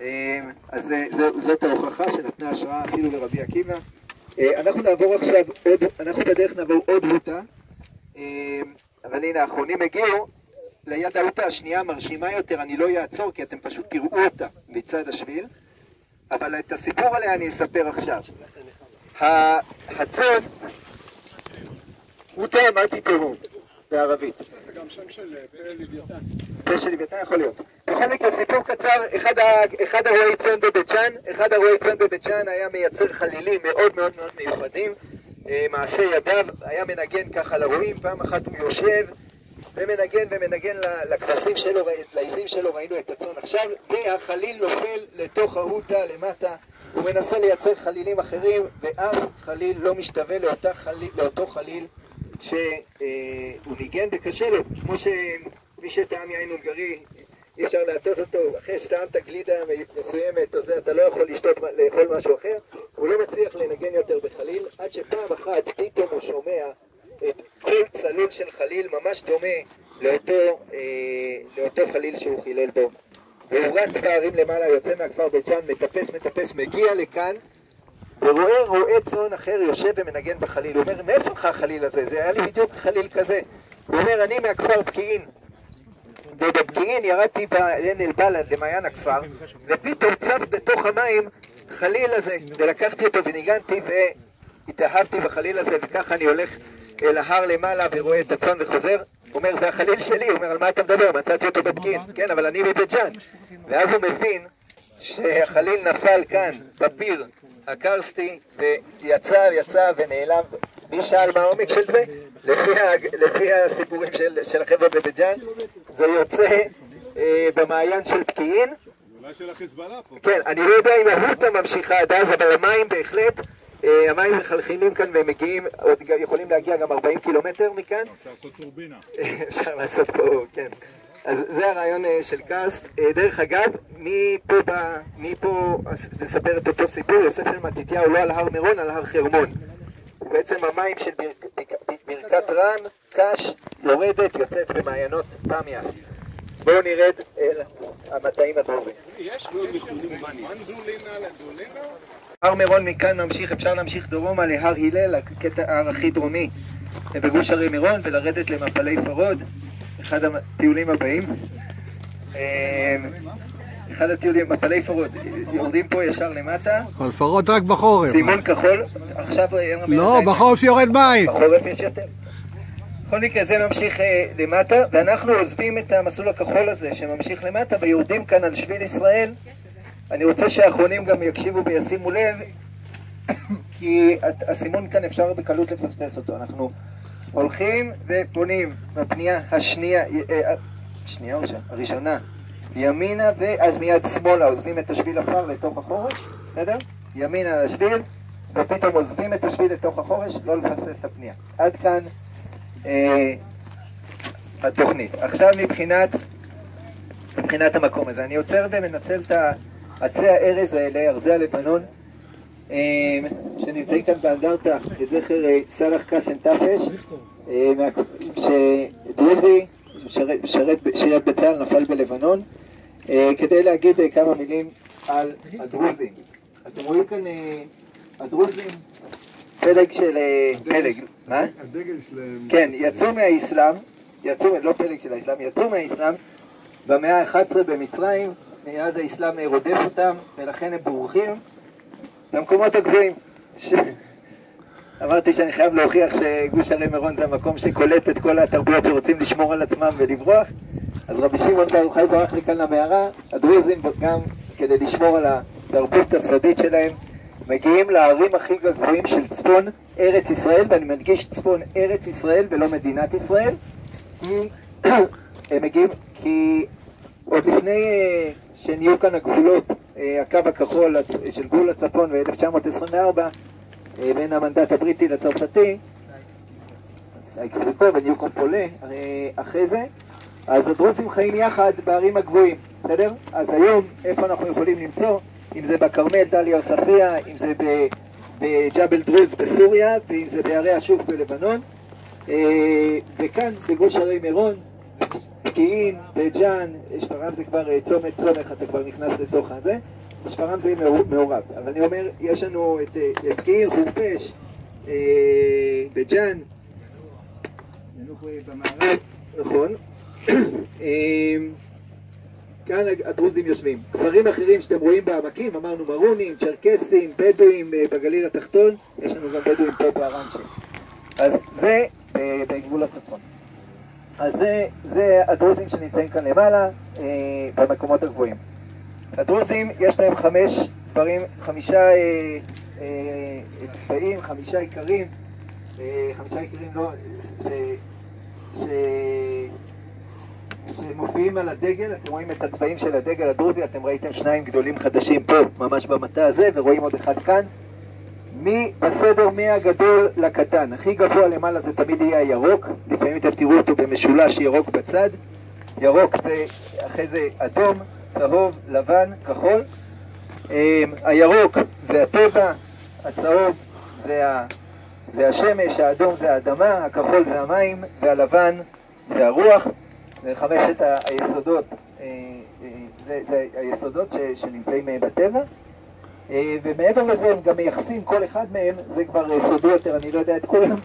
אה, אז זאת ההוכחה שנתנה השראה אפילו לרבי עקיבא. אה, אנחנו נעבור עכשיו עוד, אנחנו בדרך נעבור עוד הוטה, אה, אבל הנה האחרונים הגיעו ליד ההוטה השנייה המרשימה יותר, אני לא אעצור כי אתם פשוט תראו אותה מצד השביל, אבל את הסיפור עליה אני אספר עכשיו. הצאן, הוטה אמרתי תהום בערבית. זה גם שם של אה, פה לוויתן. פה של לוויתן יכול להיות. בכל מקרה, סיפור קצר, אחד, הרועי צאן בבית ג'אן, אחד הרועי צאן בבית ג'אן היה מייצר חלילים מאוד מאוד מאוד מיוחדים, אה, מעשה ידיו, היה מנגן ככה לרועים, פעם אחת הוא יושב ומנגן ומנגן לכבשים שלו, לעיזים שלו, ראינו את הצאן עכשיו, והחליל נופל לתוך ההוטה למטה, הוא מנסה לייצר חלילים אחרים, ואף חליל לא משתווה לאותה חליל, לאותו חליל שהוא ניגן, וקשה לו, כמו שמי שטעם יין הונגרי, אי אפשר להטות אותו, אחרי שטעמת גלידה מסוימת, או זה, אתה לא יכול לשתות, לאכול משהו אחר, הוא לא מצליח לנגן יותר בחליל, עד שפעם אחת פתאום הוא שומע את קול צלול של חליל ממש דומה לאותו, אה, לאותו חליל שהוא חילל בו. והוא רץ בהרים למעלה, יוצא מהכפר בית ג'אן, מטפס מטפס, מגיע לכאן, ורואה רועה צאן אחר יושב ומנגן בחליל. הוא אומר, מאיפה לך החליל הזה? זה היה לי בדיוק חליל כזה. הוא אומר, אני מהכפר פקיעין. ובפקיעין ירדתי בעין אל-בלד למעיין הכפר, ופתאום צף בתוך המים חליל הזה, ולקחתי אותו וניגנתי והתאהבתי בחליל הזה, וככה אני הולך אל ההר למעלה ורואה את הצאן וחוזר. אומר, זה החליל שלי. הוא אומר, על מה אתה מדבר? מצאתי אותו בפקיעין. כן, אבל אני מבית ג'אן. ואז הוא מבין שהחליל נפל כאן, בפיר הקרסטי, ויצא, יצא ונעלם. מי שאל מה העומק של זה? לפי, ה- לפי הסיפורים של, של החבר'ה בבית ג'אן, זה יוצא אה, במעיין של פקיעין. אולי של החיזבאללה פה. כן, אני לא יודע אם ההוטה ממשיכה עד אז, אבל המים בהחלט, המים מחלחלים כאן והם מגיעים, עוד יכולים להגיע גם 40 קילומטר מכאן. אפשר לעשות טורבינה. אפשר לעשות פה, כן. אז זה הרעיון אה, של קאסט. אה, דרך אגב, מי פה, בא, מי פה אז לספר את אותו סיפור? יוסף בן מתתיהו לא על הר מירון, על הר חרמון. בעצם המים של בר- בר- ברכת רם, קש, יורדת, יוצאת במעיינות פמיאס. בואו נרד אל המטעים הדרומיים. הר מירון מכאן ממשיך, אפשר להמשיך דרומה להר הלל, הקטע ההר הכי דרומי בגוש הרי מירון, ולרדת למפלי פרוד, אחד הטיולים הבאים. אה, אחד הטיולים, מפלי פרוד, יורדים פה ישר למטה, אבל לפחות רק בחורף. סימון כחול, עכשיו אין הרבה לא. בחורף שיורד מים. בחורף יש יותר. בכל מקרה זה ממשיך אה, למטה, ואנחנו עוזבים את המסלול הכחול הזה שממשיך למטה ויורדים כאן על שביל ישראל. אני רוצה שהאחרונים גם יקשיבו וישימו לב, כי הסימון כאן אפשר בקלות לפספס אותו. אנחנו הולכים ופונים בפנייה השנייה, אה, אה, שנייה או ראשונה? הראשונה, ימינה ואז מיד שמאלה עוזבים את השביל עפר לתוך החורש, בסדר? ימינה לשביל, ופתאום עוזבים את השביל לתוך החורש, לא לפספס את הפנייה. עד כאן אה, התוכנית. עכשיו מבחינת, מבחינת המקום הזה, אני עוצר ומנצל את עצי הארז האלה, ארזי הלבנון, אה, שנמצאים כאן באנדרטה לזכר אה, סאלח קאסם טאפש, אה, שדרוזי, שירת בצה"ל, נפל בלבנון, כדי להגיד כמה מילים על הדרוזים. אתם רואים כאן הדרוזים, פלג של... פלג, מה? הדגל שלהם... כן, יצאו מהאסלאם, יצאו, לא פלג של האסלאם, יצאו מהאסלאם במאה ה-11 במצרים, מאז האסלאם רודף אותם, ולכן הם בורחים למקומות הגבוהים. ש... אמרתי שאני חייב להוכיח שגוש הרי מירון זה המקום שקולט את כל התרבויות שרוצים לשמור על עצמם ולברוח. אז רבי שמעון בר יוחאי ברח לי כאן למערה, הדרוזים גם כדי לשמור על התרבות הסודית שלהם, מגיעים לערים הכי גבוהים של צפון ארץ ישראל, ואני מדגיש צפון ארץ ישראל ולא מדינת ישראל. הם מגיעים כי עוד לפני אה, שנהיו כאן הגבולות, אה, הקו הכחול של גבול הצפון ב-1924, אה, בין המנדט הבריטי לצרפתי, סייקס פיקו וניוקומב פולה, אה, אחרי זה, אז הדרוזים חיים יחד בהרים הגבוהים, בסדר? אז היום, איפה אנחנו יכולים למצוא? אם זה בכרמל, דליה עוספיא, אם זה בג'בל דרוז בסוריה, ואם זה בהרי השוף בלבנון, וכאן בגוש הרי מירון, פקיעין, בית ג'אן, שפרעם זה כבר אה, צומת סומך, אתה כבר נכנס לתוך הזה, שפרעם זה מעור- מעורב. אבל אני אומר, יש לנו את אה, פקיעין, חורפיש, אה, בית ג'אן, נכון. אה, כאן הדרוזים יושבים. כפרים אחרים שאתם רואים בעמקים, אמרנו מרונים, צ'רקסים, בדואים אה, בגליל התחתון, יש לנו גם בדואים פה בערנשי. אז זה אה, בגבול הצפון. אז זה, זה הדרוזים שנמצאים כאן למעלה, אה, במקומות הגבוהים. הדרוזים, יש להם חמש דברים, חמישה אה, אה, צבעים, חמישה עיקרים, אה, חמישה עיקרים לא, ש, ש, שמופיעים על הדגל, אתם רואים את הצבעים של הדגל הדרוזי, אתם ראיתם שניים גדולים חדשים פה, ממש במטע הזה, ורואים עוד אחד כאן. מי בסדר מהגדול לקטן. הכי גבוה למעלה זה תמיד יהיה הירוק, לפעמים אתם תראו אותו במשולש ירוק בצד. ירוק זה אחרי זה אדום, צהוב, לבן, כחול. אמ, הירוק זה הטבע, הצהוב זה, ה, זה השמש, האדום זה האדמה, הכחול זה המים, והלבן זה הרוח. זה חמשת היסודות, אה, אה, זה, זה היסודות ש, שנמצאים אה, בטבע. אה, ומעבר לזה הם גם מייחסים כל אחד מהם, זה כבר אה, סודי יותר, אני לא יודע את כולם,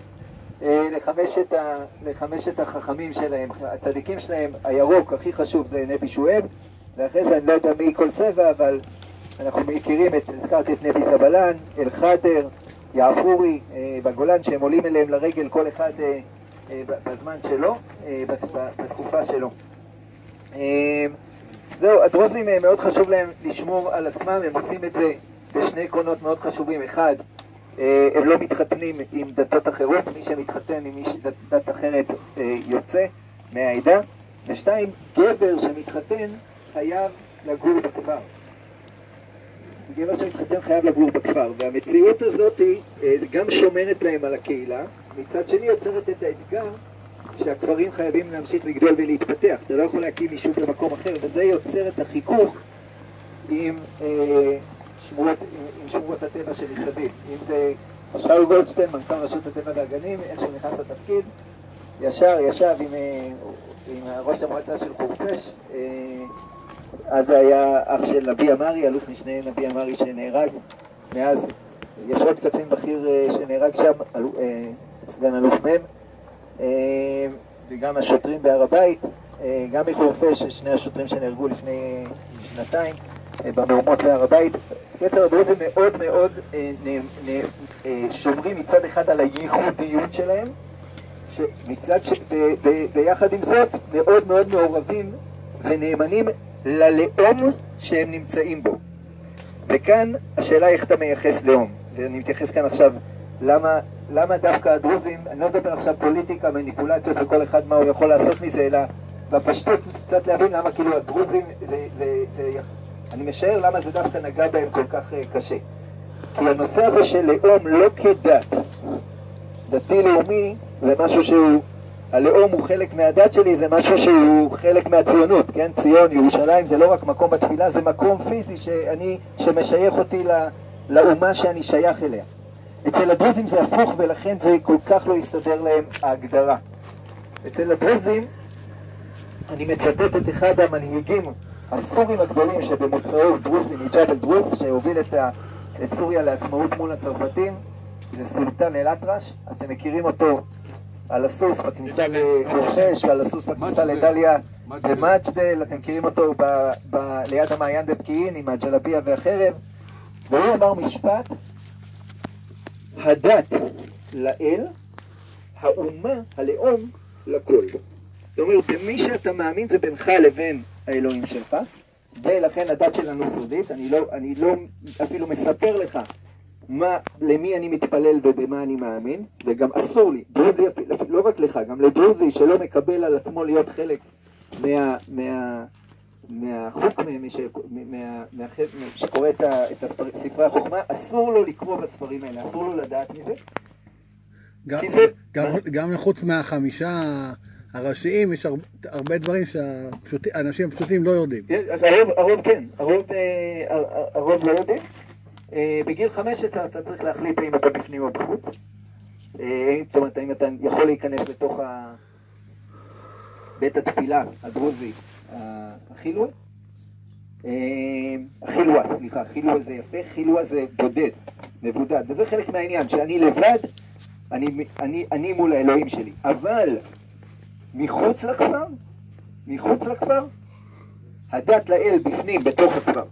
אה, לחמשת, ה, לחמשת החכמים שלהם, הצדיקים שלהם, הירוק הכי חשוב זה נבי שועב, ואחרי זה אני לא יודע מי כל צבע, אבל אנחנו מכירים את, הזכרתי את נבי זבלן, אל-חדר, יעפורי, בגולן, שהם עולים אליהם לרגל כל אחד בזמן שלו, בתקופה שלו. זהו, הדרוזים מאוד חשוב להם לשמור על עצמם, הם עושים את זה בשני עקרונות מאוד חשובים. אחד, אה, הם לא מתחתנים עם דתות אחרות, מי שמתחתן עם מי אחרת אה, יוצא מהעדה. ושתיים, גבר שמתחתן חייב לגור בכפר. גבר שמתחתן חייב לגור בכפר, והמציאות הזאת אה, גם שומרת להם על הקהילה, מצד שני יוצרת את האתגר שהכפרים חייבים להמשיך לגדול ולהתפתח. אתה לא יכול להקים יישוב במקום אחר, וזה יוצר את החיכוך עם, אה, שמורות, עם, שמורות הטבע שמסביב. אם זה שאול גולדשטיין, מנכ"ל רשות הטבע והגנים, איך שהוא נכנס לתפקיד, ישר ישב עם, אה, עם ראש המועצה של חורפיש, אה, אז היה אח של נביא אמרי, אלוף משנה נביא אמרי שנהרג. מאז יש עוד קצין בכיר אה, שנהרג שם, סגן אלוף מ', וגם השוטרים בהר הבית, גם מחורפיש, שני השוטרים שנהרגו לפני שנתיים במהומות בהר הבית. בקיצר, הדרוזים מאוד מאוד אה, אה, שומרים מצד אחד על הייחודיות שלהם, שמצד ש... ב... ביחד עם זאת מאוד מאוד מעורבים ונאמנים ללאום שהם נמצאים בו. וכאן השאלה איך אתה מייחס לאום, ואני מתייחס כאן עכשיו למה, למה דווקא הדרוזים, אני לא מדבר עכשיו פוליטיקה, מניפולציות וכל אחד מה הוא יכול לעשות מזה, אלא בפשטות קצת להבין למה כאילו הדרוזים, זה, זה, זה, אני משער למה זה דווקא נגע בהם כל כך uh, קשה. כי הנושא הזה של לאום לא כדת, דתי-לאומי זה משהו שהוא, הלאום הוא חלק מהדת שלי, זה משהו שהוא חלק מהציונות, כן? ציון, ירושלים זה לא רק מקום בתפילה, זה מקום פיזי שאני, שמשייך אותי ל, לאומה שאני שייך אליה. אצל הדרוזים זה הפוך ולכן זה כל כך לא יסתדר להם ההגדרה. אצל הדרוזים, אני מצטט את אחד המנהיגים הסורים הגדולים שבמוצאו דרוזי, מג'אבל דרוז, שהוביל את, ה, את סוריה לעצמאות מול הצרפתים, זה סולטן אל-אטרש, אתם מכירים אותו על הסוס בכניסה לחורשש ועל הסוס בכניסה לדליה ומג'דל, אתם מכירים אותו ב, ב, ליד המעיין בפקיעין עם הג'לביה והחרב, והוא אמר משפט, הדת לאל, האומה, הלאום, לכל. זאת אומרת, במי שאתה מאמין זה בינך לבין האלוהים שלך, ולכן הדת שלנו סודית, אני לא, אני לא אפילו מספר לך מה, למי אני מתפלל ובמה אני מאמין, וגם אסור לי, דרוזי, לא רק לך, גם לדרוזי שלא מקבל על עצמו להיות חלק מה... מה מהחוק שקורא את את הספר- ספרי החוכמה, אסור לו לקרוא בספרים האלה, אסור לו לדעת מזה. גם- גם- גם חוץ מהחמישה הראשיים, יש הרבה- הרבה דברים שהאנשים הפשוטים לא יודעים. הרוב, הרוב כן, הרוב, אה, הר- הרוב לא יודע. אה, בגיל 15 אתה צריך להחליט האם אתה בפנים או בחוץ. אה, זאת אומרת, האם אתה יכול להיכנס לתוך ה- בית התפילה הדרוזי, ה- החילווה. אה, החילווה, סליחה, חילווה זה יפה, חילווה זה בודד, מבודד, וזה חלק מהעניין, שאני לבד, אני, אני, אני מול האלוהים שלי, אבל מחוץ לכפר, מחוץ לכפר, הדת לאל בפנים, בתוך הכפר,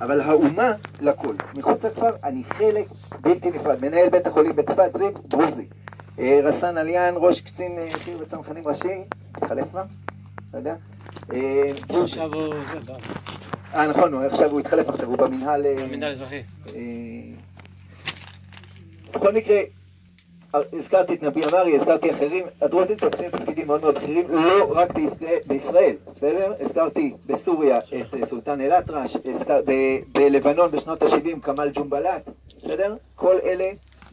אבל האומה לכל. מחוץ לכפר אני חלק בלתי נפרד. מנהל בית החולים בצפת זה דרוזי. אה, רסן עליאן, ראש קצין אה, חי"ר וצנחנים ראשי, התחלף כבר? לא יודע. אה. עכשיו הוא זה, בא, אה, נכון, עכשיו הוא התחלף עכשיו, הוא במינהל... אה, במינהל אזרחי. אה, בכל מקרה, הזכרתי את נביא אמרי, הזכרתי אחרים, הדרוזים תופסים תפקידים מאוד מאוד בכירים, לא רק בישראל, בסדר? הזכרתי בסוריה את אה, סולטן אל-אטרש, בלבנון בשנות ה-70 כמאל ג'ומבלט, בסדר? כל אלה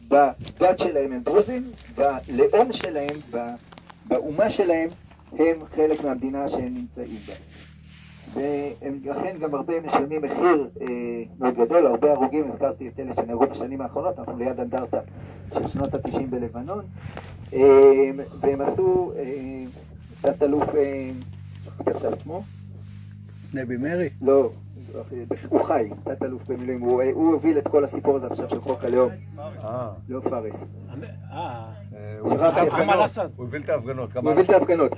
בדת שלהם הם דרוזים, בלאום שלהם, באומה שלהם, הם חלק מהמדינה שהם נמצאים בה. ולכן גם הרבה משלמים מחיר אה, מאוד גדול, הרבה הרוגים, הזכרתי את אלה שנהרגו בשנים האחרונות, אנחנו ליד אנדרטה של שנות ה-90 בלבנון, אה, והם עשו אה, תת-אלוף, אה, שכחתי עכשיו את שמו, נבי מרי. לא, הוא חי, תת-אלוף במילואים, הוא, הוא הוביל את כל הסיפור הזה עכשיו של חוק הלאום, אה, לא פארס. הוא הוביל את ההפגנות. הוא הוביל את ההפגנות.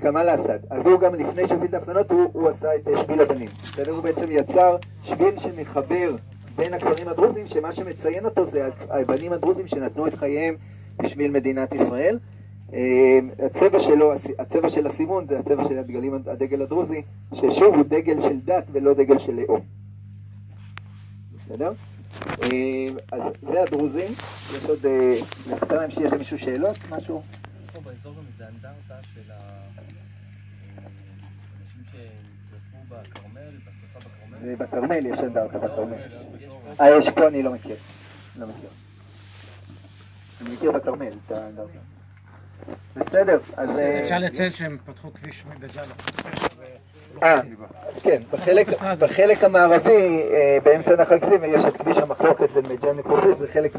כמאל אסד. אז הוא גם לפני שהוא הוביל את ההפגנות, הוא, הוא עשה את אה, שביל הבנים. בסדר? הוא בעצם יצר שביל שמחבר בין הכפרים הדרוזים, שמה שמציין אותו זה הבנים הדרוזים שנתנו את חייהם בשביל מדינת ישראל. אה, הצבע שלו, הצבע של הסימון זה הצבע של הדגלים, הדגל הדרוזי, ששוב הוא דגל של דת ולא דגל של לאום. בסדר? אה, אז זה הדרוזים, יש עוד, אה, נספר להם שיש למישהו שאלות, משהו? יש פה באזור גם איזה אנדרטה של האנשים שנשרפו בכרמל, בשרפה בכרמל. זה בכרמל, יש אנדרטה בכרמל. יש פה אה, יש פה אני לא מכיר. לא מכיר. אני מכיר בכרמל את האנדרטה. בסדר, אז... אה, אפשר לציין שהם פתחו כביש מבית ג'אלה. אה, אז כן, בחלק, בחלק המערבי, אה, באמצע נחל כזיב, יש את כביש המחלוקת בין מג'אן לכורדיש, זה חלק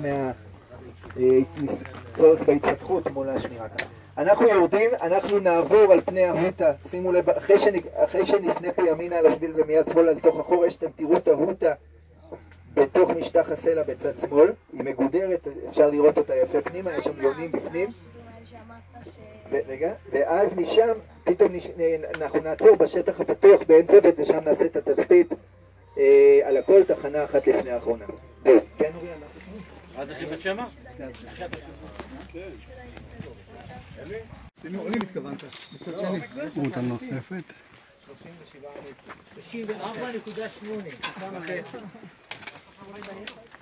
מהצורך בהתפתחות מול השמירה כאן. אנחנו יורדים, אנחנו נעבור על פני ההוטה, שימו לב, אחרי, שנ, אחרי שנפנה פה ימינה על השביל ומיד שמאלה לתוך החורש, אתם תראו את ההוטה בתוך משטח הסלע בצד שמאל, היא מגודרת, אפשר לראות אותה יפה פנימה, יש שם יונים בפנים. רגע, ואז משם פתאום נש... אנחנו נעצור בשטח הפתוח בעין צוות ושם נעשה את התצפית אה, על הכל, תחנה אחת לפני האחרונה. כן, אורי, עד? עולים התכוונת. מצד שני. דמות הנוספת.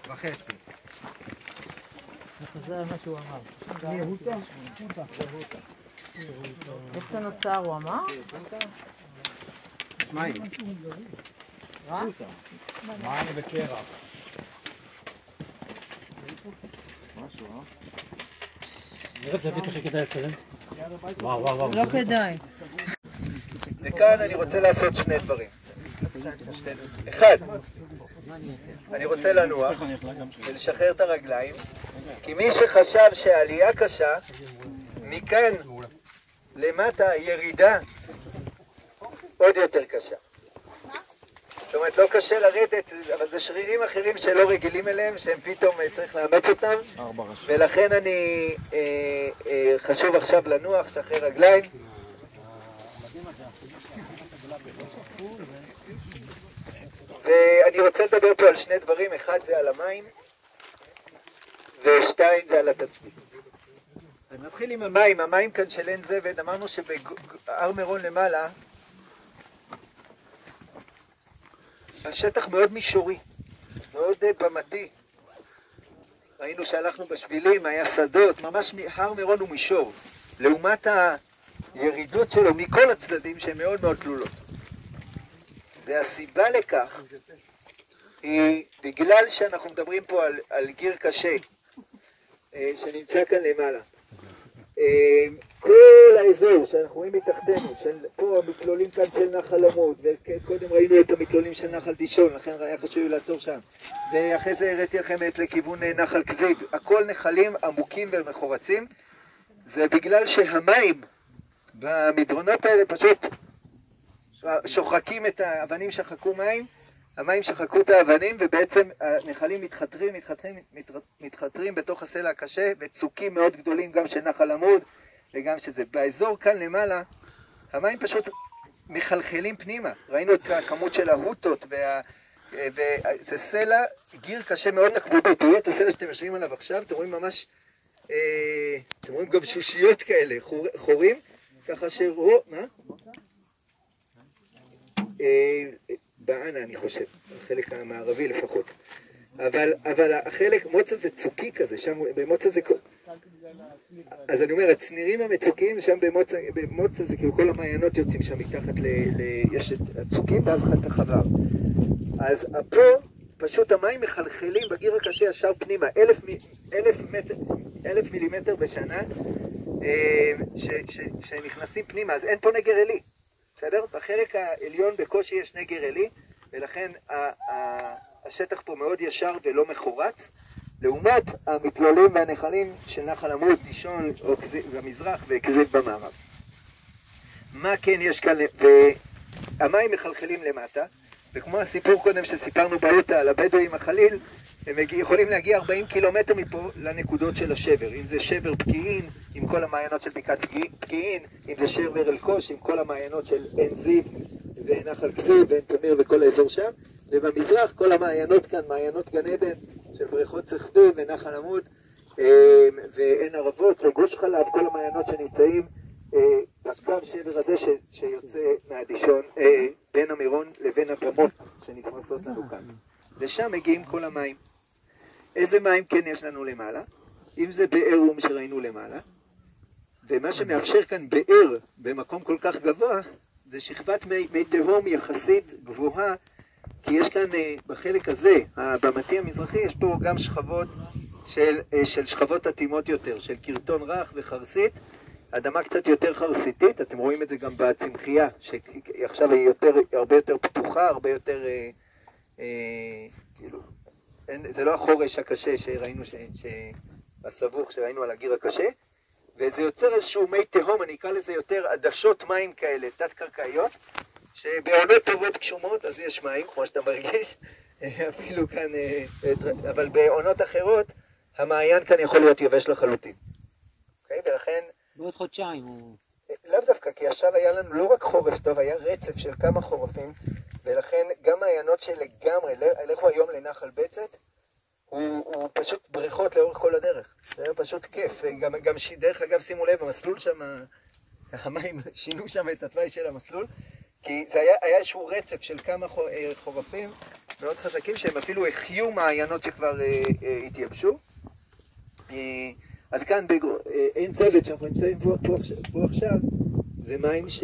וחצי. זה מה שהוא אמר. איך זה נוצר, הוא אמר? מים. מים וקרח. נראה זווית הכי כדאי לצלם. וואו וואו וואו. לא כדאי. וכאן אני רוצה לעשות שני דברים. אחד, אני רוצה לנוח ולשחרר את הרגליים, כי מי שחשב שהעלייה קשה, מכאן למטה הירידה עוד יותר קשה. זאת אומרת, לא קשה לרדת, אבל זה שרירים אחרים שלא רגילים אליהם, שהם פתאום אה, צריך לאמץ אותם, ולכן אני, אה, אה, חשוב עכשיו לנוח, לשחרר רגליים. ואני רוצה לדבר פה על שני דברים, אחד זה על המים, ושתיים זה על התצפית. אז נתחיל עם המים, המים כאן של עין זבד, אמרנו שבהר מירון למעלה, השטח מאוד מישורי, מאוד אה, במתי. ראינו שהלכנו בשבילים, היה שדות, ממש הר מירון הוא מישור, לעומת הירידות שלו מכל הצדדים שהן מאוד מאוד תלולות. והסיבה לכך היא בגלל שאנחנו מדברים פה על, על גיר קשה שנמצא כאן למעלה. אה, כל האזור שאנחנו רואים מתחתנו, של פה המתלולים כאן של נחל עמוד, וקודם ראינו את המתלולים של נחל דישון, לכן היה חשוב לי לעצור שם. ואחרי זה הראיתי לכם את לכיוון אה, נחל כזיב. הכל נחלים עמוקים ומחורצים. זה בגלל שהמים במדרונות האלה פשוט שוחקים את האבנים שחקו מים, המים שחקו את האבנים ובעצם הנחלים מתחתרים, מתחתרים, מתחתרים בתוך הסלע הקשה וצוקים מאוד גדולים גם של נחל עמוד וגם של זה. באזור כאן למעלה המים פשוט מחלחלים פנימה. ראינו את הכמות של ההוטות וה... וזה סלע, גיר קשה מאוד נקבודי. תראו את הסלע שאתם יושבים עליו עכשיו, אתם רואים ממש, אה, אתם רואים גם שושיות כאלה, חור, חורים, ככה שרוב, מה? באנה אני חושב, החלק המערבי לפחות. אבל, אבל החלק, מוצא זה צוקי כזה, שם במוצא זה... אז אני אומר, הצנירים המצוקים שם במוצא, במוצא זה כאילו כל המעיינות יוצאים שם מתחת ל... ל יש את הצוקים ואז אחר כך עבר. אז פה פשוט המים מחלחלים בגיר הקשה ישר פנימה, אלף, אלף, מטר, אלף מילימטר בשנה, אה, ש, ש, שנכנסים פנימה, אז אין פה נגר עלי, בסדר? בחלק העליון בקושי יש נגר עלי, ולכן השטח פה מאוד ישר ולא מחורץ. לעומת המתלולים והנחלים של נחל עמוד, דישון במזרח וכזיב במערב. מה כן יש כאן, והמים מחלחלים למטה, וכמו הסיפור קודם שסיפרנו באוטה על הבדואים החליל, הם יכולים להגיע 40 קילומטר מפה לנקודות של השבר, אם זה שבר פקיעין, עם כל המעיינות של בקעת פקיעין- אם זה שבר אלקוש, עם כל המעיינות של עין זיו ונחל כזיב ועין תמיר וכל האזור שם, ובמזרח כל המעיינות כאן, מעיינות גן עדן של בריכות צחבי ונחל עמוד אה, ועין ערבות וגוש חלב, כל המעיינות שנמצאים אה, בקו שבר הזה ש, שיוצא מהדישון, אה, בין המירון לבין הבמות שנפרסות לנו כאן. ושם מגיעים כל המים. איזה מים כן יש לנו למעלה? אם זה באר אום שראינו למעלה, ומה שמאפשר כאן באר במקום כל כך גבוה, זה שכבת מי, מי תהום יחסית גבוהה, כי יש כאן אה, בחלק הזה, הבמתי המזרחי, יש פה גם שכבות של, אה, של שכבות אטימות יותר, של קרטון רך וחרסית, אדמה קצת יותר חרסיתית, אתם רואים את זה גם בצמחייה, שעכשיו היא יותר, הרבה יותר פתוחה, הרבה יותר, אה, אה, כאילו, אין, זה לא החורש הקשה שראינו, ש, ש, הסבוך שראינו על הגיר הקשה, וזה יוצר איזשהו מי תהום, אני אקרא לזה יותר עדשות מים כאלה, תת-קרקעיות, שבעונות טובות גשומות אז יש מים, כמו שאתה מרגיש, אפילו כאן, אה, אבל בעונות אחרות המעיין כאן יכול להיות יבש לחלוטין. אוקיי? ולכן בעוד חודשיים הוא... לאו דווקא, כי עכשיו היה לנו לא רק חורף טוב, היה רצף של כמה חורפים, ולכן גם מעיינות שלגמרי, לכו היום לנחל בצת, הוא, הוא פשוט בריכות לאורך כל הדרך. זה היה פשוט כיף. גם, גם ש- דרך אגב, שימו לב, המסלול שם, המים שינו שם את התוואי של המסלול, כי זה היה, היה איזשהו רצף של כמה חור- אה, חורפים מאוד חזקים, שהם אפילו החיו מעיינות שכבר אה, אה, התייבשו. אה, אז כאן בגר- אה, עין צוות שאנחנו נמצאים פה, פה, פה עכשיו, זה מים ש,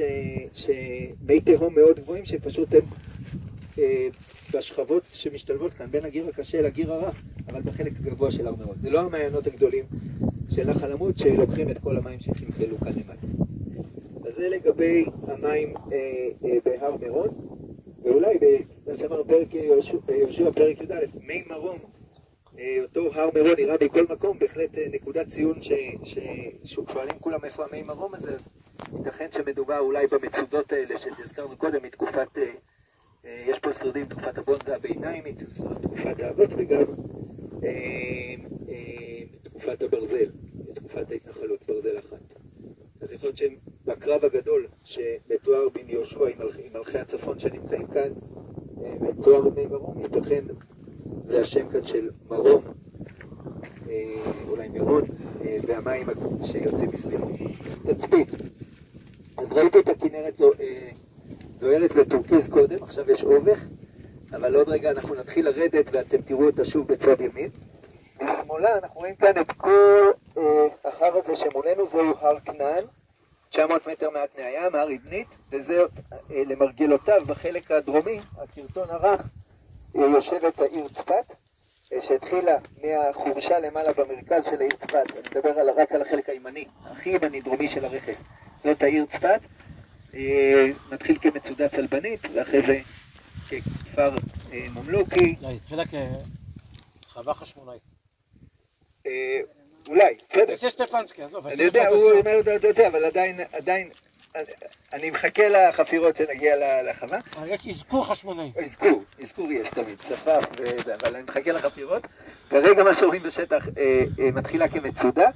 תהום מאוד גבוהים שפשוט הם בשכבות שמשתלבות כאן בין הגיר הקשה לגיר הרך, אבל בחלק הגבוה של הר מירון. זה לא המעיינות הגדולים של נחל עמוד שלוקחים את כל המים שחלחלו כאן למטה. אז זה לגבי המים אה, אה, בהר מירון, ואולי במה שאמרנו פרק יהושע, פרק י"א, מי מרום אה, אותו הר מירון נראה מכל מקום, בהחלט אה, נקודת ציון ש- ש- ששואלים כולם איפה המי מרום הזה, אז ייתכן שמדובר אולי במצודות האלה שהזכרנו קודם, מתקופת, אה, אה, יש פה שרידים מתקופת הברונזה הביניים, מתקופת האבות וגם אה, אה, תקופת הברזל, תקופת ההתנחלות, ברזל אחת. אז יכול להיות שבקרב הגדול שמתואר בין יהושע עם מלכי- הצפון שנמצאים כאן, אה, מתואר במי מרום, ייתכן זה השם כאן של מרום, אה, אולי מירון, אה, והמים שיוצאים מסביבו. תצפית. אז ראיתי את הכנרת זו, אה, זוהרת בטורקיז קודם, עכשיו יש אובך, אבל עוד רגע אנחנו נתחיל לרדת ואתם תראו אותה שוב בצד ימין. משמאלה אנחנו רואים כאן את כל אה, ההר הזה שמולנו, זהו הר כנען, 900 מטר מהתנאי הים, הר עדנית, וזה אה, למרגלותיו בחלק הדרומי, הקרטון הרך, אה, יושבת העיר צפת, אה, שהתחילה מהחורשה למעלה במרכז של העיר צפת, אני מדבר על, רק על החלק הימני, הכי ימני דרומי של הרכס, זאת העיר צפת, מתחיל כמצודה צלבנית, ואחרי זה ככפר אה, ממלוכי, לא, התחילה כחווה חשמונאית. אה, אולי, בסדר. יש שטפנסקי, עזוב. אני יודע, הוא אומר את זה, אבל עדיין, עדיין, אני מחכה לחפירות שנגיע לחווה. יש אזכור חשמונאי. אזכור, אזכור יש תמיד, ספף וזה, אבל אני מחכה לחפירות. כרגע מה שרואים בשטח אה, אה, מתחילה כמצודה.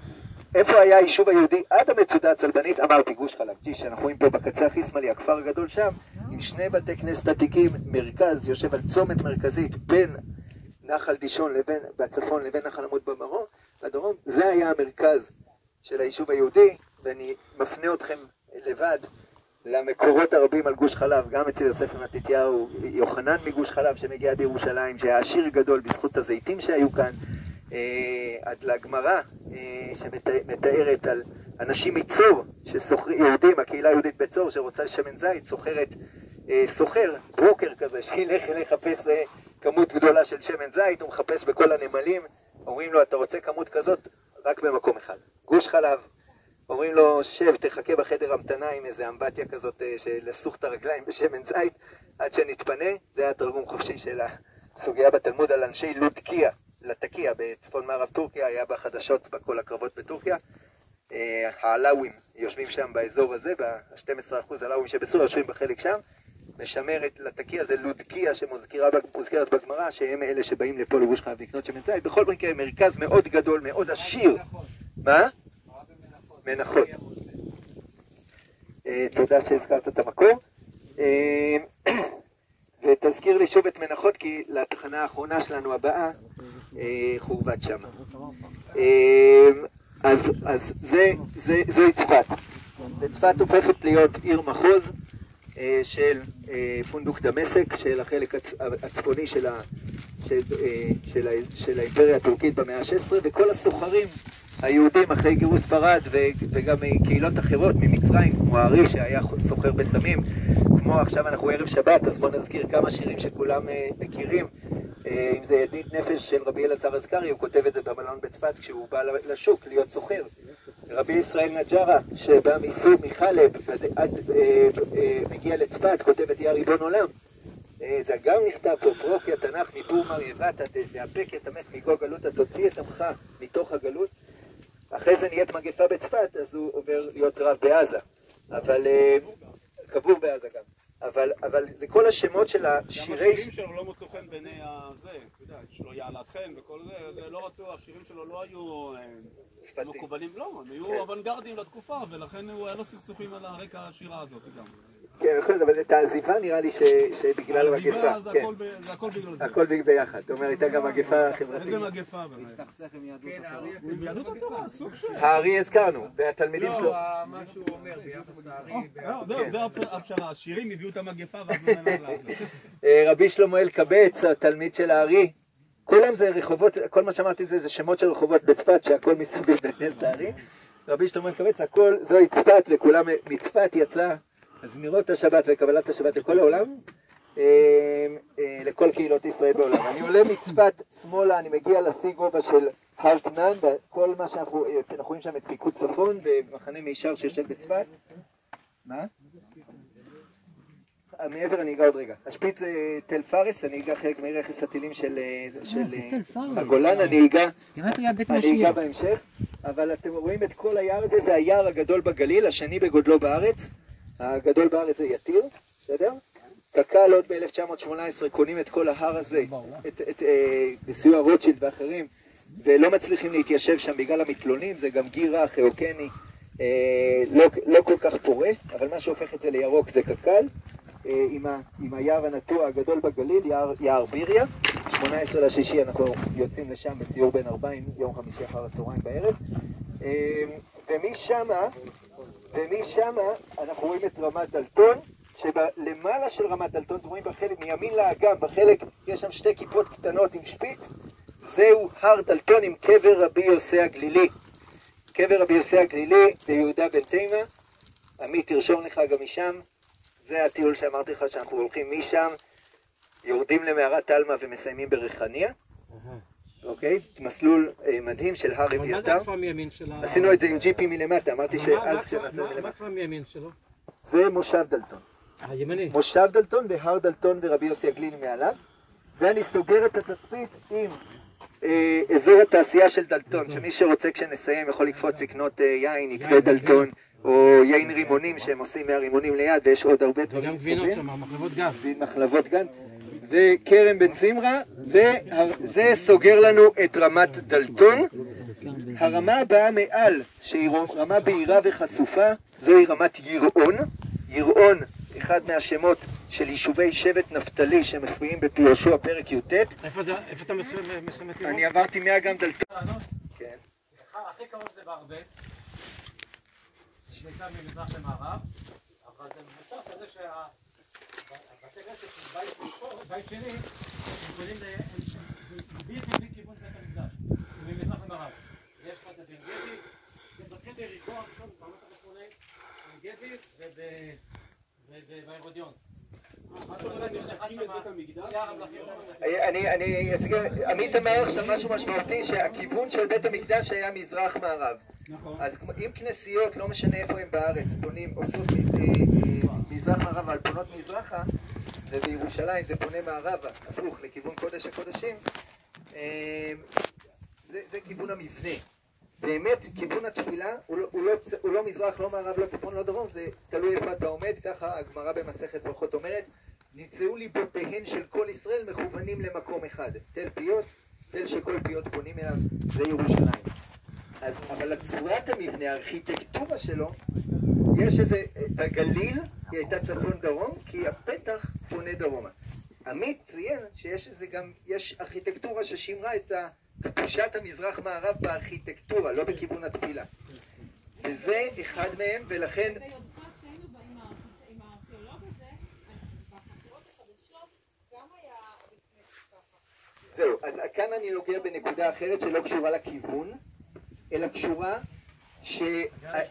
איפה היה היישוב היהודי עד המצודה הצלבנית? אמרתי, גוש חלב, ג'יש, אנחנו רואים פה בקצה הכי שמאלי, הכפר הגדול שם, עם שני בתי כנסת עתיקים, מרכז, יושב על צומת מרכזית בין נחל דישון לבין, בצפון לבין נחל עמוד במרום, בדרום, זה היה המרכז של היישוב היהודי, ואני מפנה אתכם לבד למקורות הרבים על גוש חלב, גם אצל יוסף ומתתיהו, יוחנן מגוש חלב שמגיע עד ירושלים, שהיה עשיר גדול בזכות הזיתים שהיו כאן, עד לגמרא אה, שמתארת על אנשים מצור, יהודים, הקהילה היהודית בצור שרוצה לשמן זית, סוחרת, אה, סוחר, ברוקר כזה, שילך לחפש אה, כמות גדולה של שמן זית, הוא מחפש בכל הנמלים, אומרים לו, אתה רוצה כמות כזאת? רק במקום אחד, גוש חלב. אומרים לו, שב, תחכה בחדר המתנה עם איזה אמבטיה כזאת אה, לסוך את הרגליים בשמן זית עד שנתפנה. זה היה תרגום חופשי של הסוגיה בתלמוד על אנשי לודקיה, לטקיה בצפון מערב טורקיה, היה בחדשות בכל הקרבות בטורקיה. אה, העלאווים יושבים שם באזור הזה, וה-12% עלאווים שבסוריה יושבים בחלק שם. משמרת לטקיה זה לודקיה שמוזכרת בגמרא, שהם אלה שבאים לפה לגוש חלב לקנות שמן זית. בכל מקרה, מרכז מאוד גדול, מאוד עשיר. מה? מנחות. אה, תודה שהזכרת את המקור. אה, ותזכיר לי שוב את מנחות, כי לתחנה האחרונה שלנו הבאה, אה, חורבת שמה. אז, אז זה, זה, זוהי צפת. וצפת הופכת להיות עיר מחוז של פונדוק דמשק, של החלק הצ, הצפוני של, ה, של, של, של האימפריה הטורקית במאה ה-16, וכל הסוחרים היהודים אחרי גירוש ספרד וגם מקהילות אחרות ממצרים, כמו הארי שהיה סוחר בסמים, כמו עכשיו אנחנו ערב שבת, אז בואו נזכיר כמה שירים שכולם אה, מכירים. אה, אם זה ידית נפש של רבי אלעזר אזכרי, הוא כותב את זה במלון בצפת כשהוא בא לשוק להיות סוחר. רבי ישראל נג'רה, שבא מסור מחלב, עד אה, מגיע לצפת, כותב את יא ריבון עולם. זה גם נכתב פה, פרוקיה תנ"ך מבור מרייבת, תאפק את המת מגו גלותא, תוציא את עמך מתוך הגלות. אחרי זה נהיית מגפה בצפת, אז הוא עובר להיות רב בעזה. אבל... קבור בעזה גם. אבל, אבל זה כל השמות של השירי... גם השירים שלו לא מצאו חן בעיני הזה, אתה יודע, יש לו יעלת חן וכל זה, זה לא רצו, השירים שלו לא היו אה, מקובלים, לא, הם היו כן. אוונגרדים לתקופה, ולכן היה לו סכסוכים על הרקע השירה הזאת גם. כן, יכול להיות, אבל את העזיבה נראה לי ש, שבגלל המגפה. העזיבה זה כן. הכל זה הכל בגלל זה. הכל ביחד. זאת אומרת, הייתה גם מגפה חברתית. איזה מגפה באמת. עם יהדות התורה, סוג של... הארי הזכרנו, והתלמידים שלו. מה שהוא אומר ביחס לארי, לא, זהו, זה הפ- הפשרה, השירים הביאו את המגפה ואז. אה, רבי שלמה אלקבץ, התלמיד של הארי. כולם זה רחובות, כל מה שאמרתי זה, זה שמות של רחובות בצפת, שהכל מסביב בכנסת הארי. רבי שלמה אלקבץ, הכל, זוהי צפת, וכולם מצפת יצא זמירות השבת וקבלת השבת לכל העולם, אה, אה, לכל קהילות ישראל בעולם. אני עולה מצפת שמאלה, אני מגיע לשיא גובה של הר כנען, וכל מה שאנחנו, אה, אנחנו רואים שם את פיקוד צפון במחנה מישר שיושב בצפת. מה? מעבר אני אגע עוד רגע. השפיץ זה תל פארס, אני אגע חלק מרכס הטילים של, הגולן, אני אגע, אני אגע בהמשך, אבל אתם רואים את כל היער הזה, זה היער הגדול בגליל, השני בגודלו בארץ, הגדול בארץ זה יתיר, בסדר? קק"ל עוד ב-1918 קונים את כל ההר הזה, את, את, אה, בסיוע רוטשילד ואחרים, ולא מצליחים להתיישב שם בגלל המתלונים, זה גם גיר רך, אוקני, אה, לא, לא כל כך פורה, אבל מה שהופך את זה לירוק זה קק"ל, אה, עם, ה, עם היער הנטוע הגדול בגליל, יער, יער ביריה. 18 לשישי אנחנו יוצאים לשם בסיור בין ארבעים, יום חמישי אחר הצהריים בערב. אה, ומשמה, ומשמה אנחנו רואים את רמת דלתון, שלמעלה של רמת דלתון, אתם רואים בחלק, מימין לאגם, בחלק יש שם שתי כיפות קטנות עם שפיץ, זהו הר דלתון עם קבר רבי יוסי הגלילי. קבר רבי יוסי הגלילי ביהודה בן תימה, עמית תרשום לך גם משם, זה הטיול שאמרתי לך שאנחנו הולכים משם, יורדים למערת תלמה ומסיימים בריחניה, אוקיי? מסלול אה, מדהים של הר אבל מה זה אביתר. הכפר מימין של ה... עשינו את זה עם ג'יפים מלמטה, אמרתי שאז הכפר- כשנסע מה- מלמטה. הכפר מימין שלו? זה מושב דלתון. הימני. מושב דלתון והר דלתון ורבי יוסי הגלילי מעליו, ואני סוגר את התצפית עם אה, אזור התעשייה של דלתון, שמי שרוצה כשנסיים יכול לקפוץ לקנות אה, יין, יקנה דלתון, או יין רימונים שהם עושים מהרימונים ליד, ויש עוד הרבה דברים. וגם גבינות. שם, מחלבות גז. מחלבות גן, וכרם בן זמרה, וזה סוגר לנו את רמת דלתון. הרמה הבאה מעל, שהיא רמה בהירה וחשופה, זוהי רמת ירעון. ירעון, אחד מהשמות של יישובי שבט נפתלי שמופיעים בפי יהושע פרק י"ט. איפה אתה מסיים את אני עברתי מאגם דלתון. כן. הכי קרוב זה בארבה, שניצב ממזרח למערב, אבל זה כנסת של בית שני, הם ל... בדיוק בית המקדש, ממזרח למערב. יש לך את זה מתחיל ביריחו הראשון. אני, אסגר, עמית אמר עכשיו משהו משמעותי שהכיוון של בית המקדש היה מזרח-מערב. נכון. אז אם כנסיות, לא משנה איפה הם בארץ, פונים, עושות אה, אה, מזרח-מערב, אבל פונות מזרחה, ובירושלים זה פונה מערבה, הפוך, לכיוון קודש הקודשים, אה, זה, זה כיוון המבנה. באמת, כיוון התפילה הוא לא, הוא, לא, הוא לא מזרח, לא מערב, לא צפון, לא דרום, זה תלוי איפה אתה עומד, ככה הגמרא במסכת ברכות אומרת, נמצאו ליבותיהן של כל ישראל מכוונים למקום אחד. תל פיות, תל שכל פיות פונים אליו, זה ירושלים. אז, אבל הצורת המבנה, הארכיטקטורה שלו, יש איזה, בגליל היא הייתה צפון דרום, כי הפתח פונה דרומה. עמית ציין שיש איזה גם, יש ארכיטקטורה ששימרה את קדושת המזרח מערב בארכיטקטורה, לא בכיוון התפילה. וזה אחד מהם, ולכן. זהו, אז כאן אני נוגע בנקודה אחרת שלא קשורה לכיוון, אלא קשורה ש...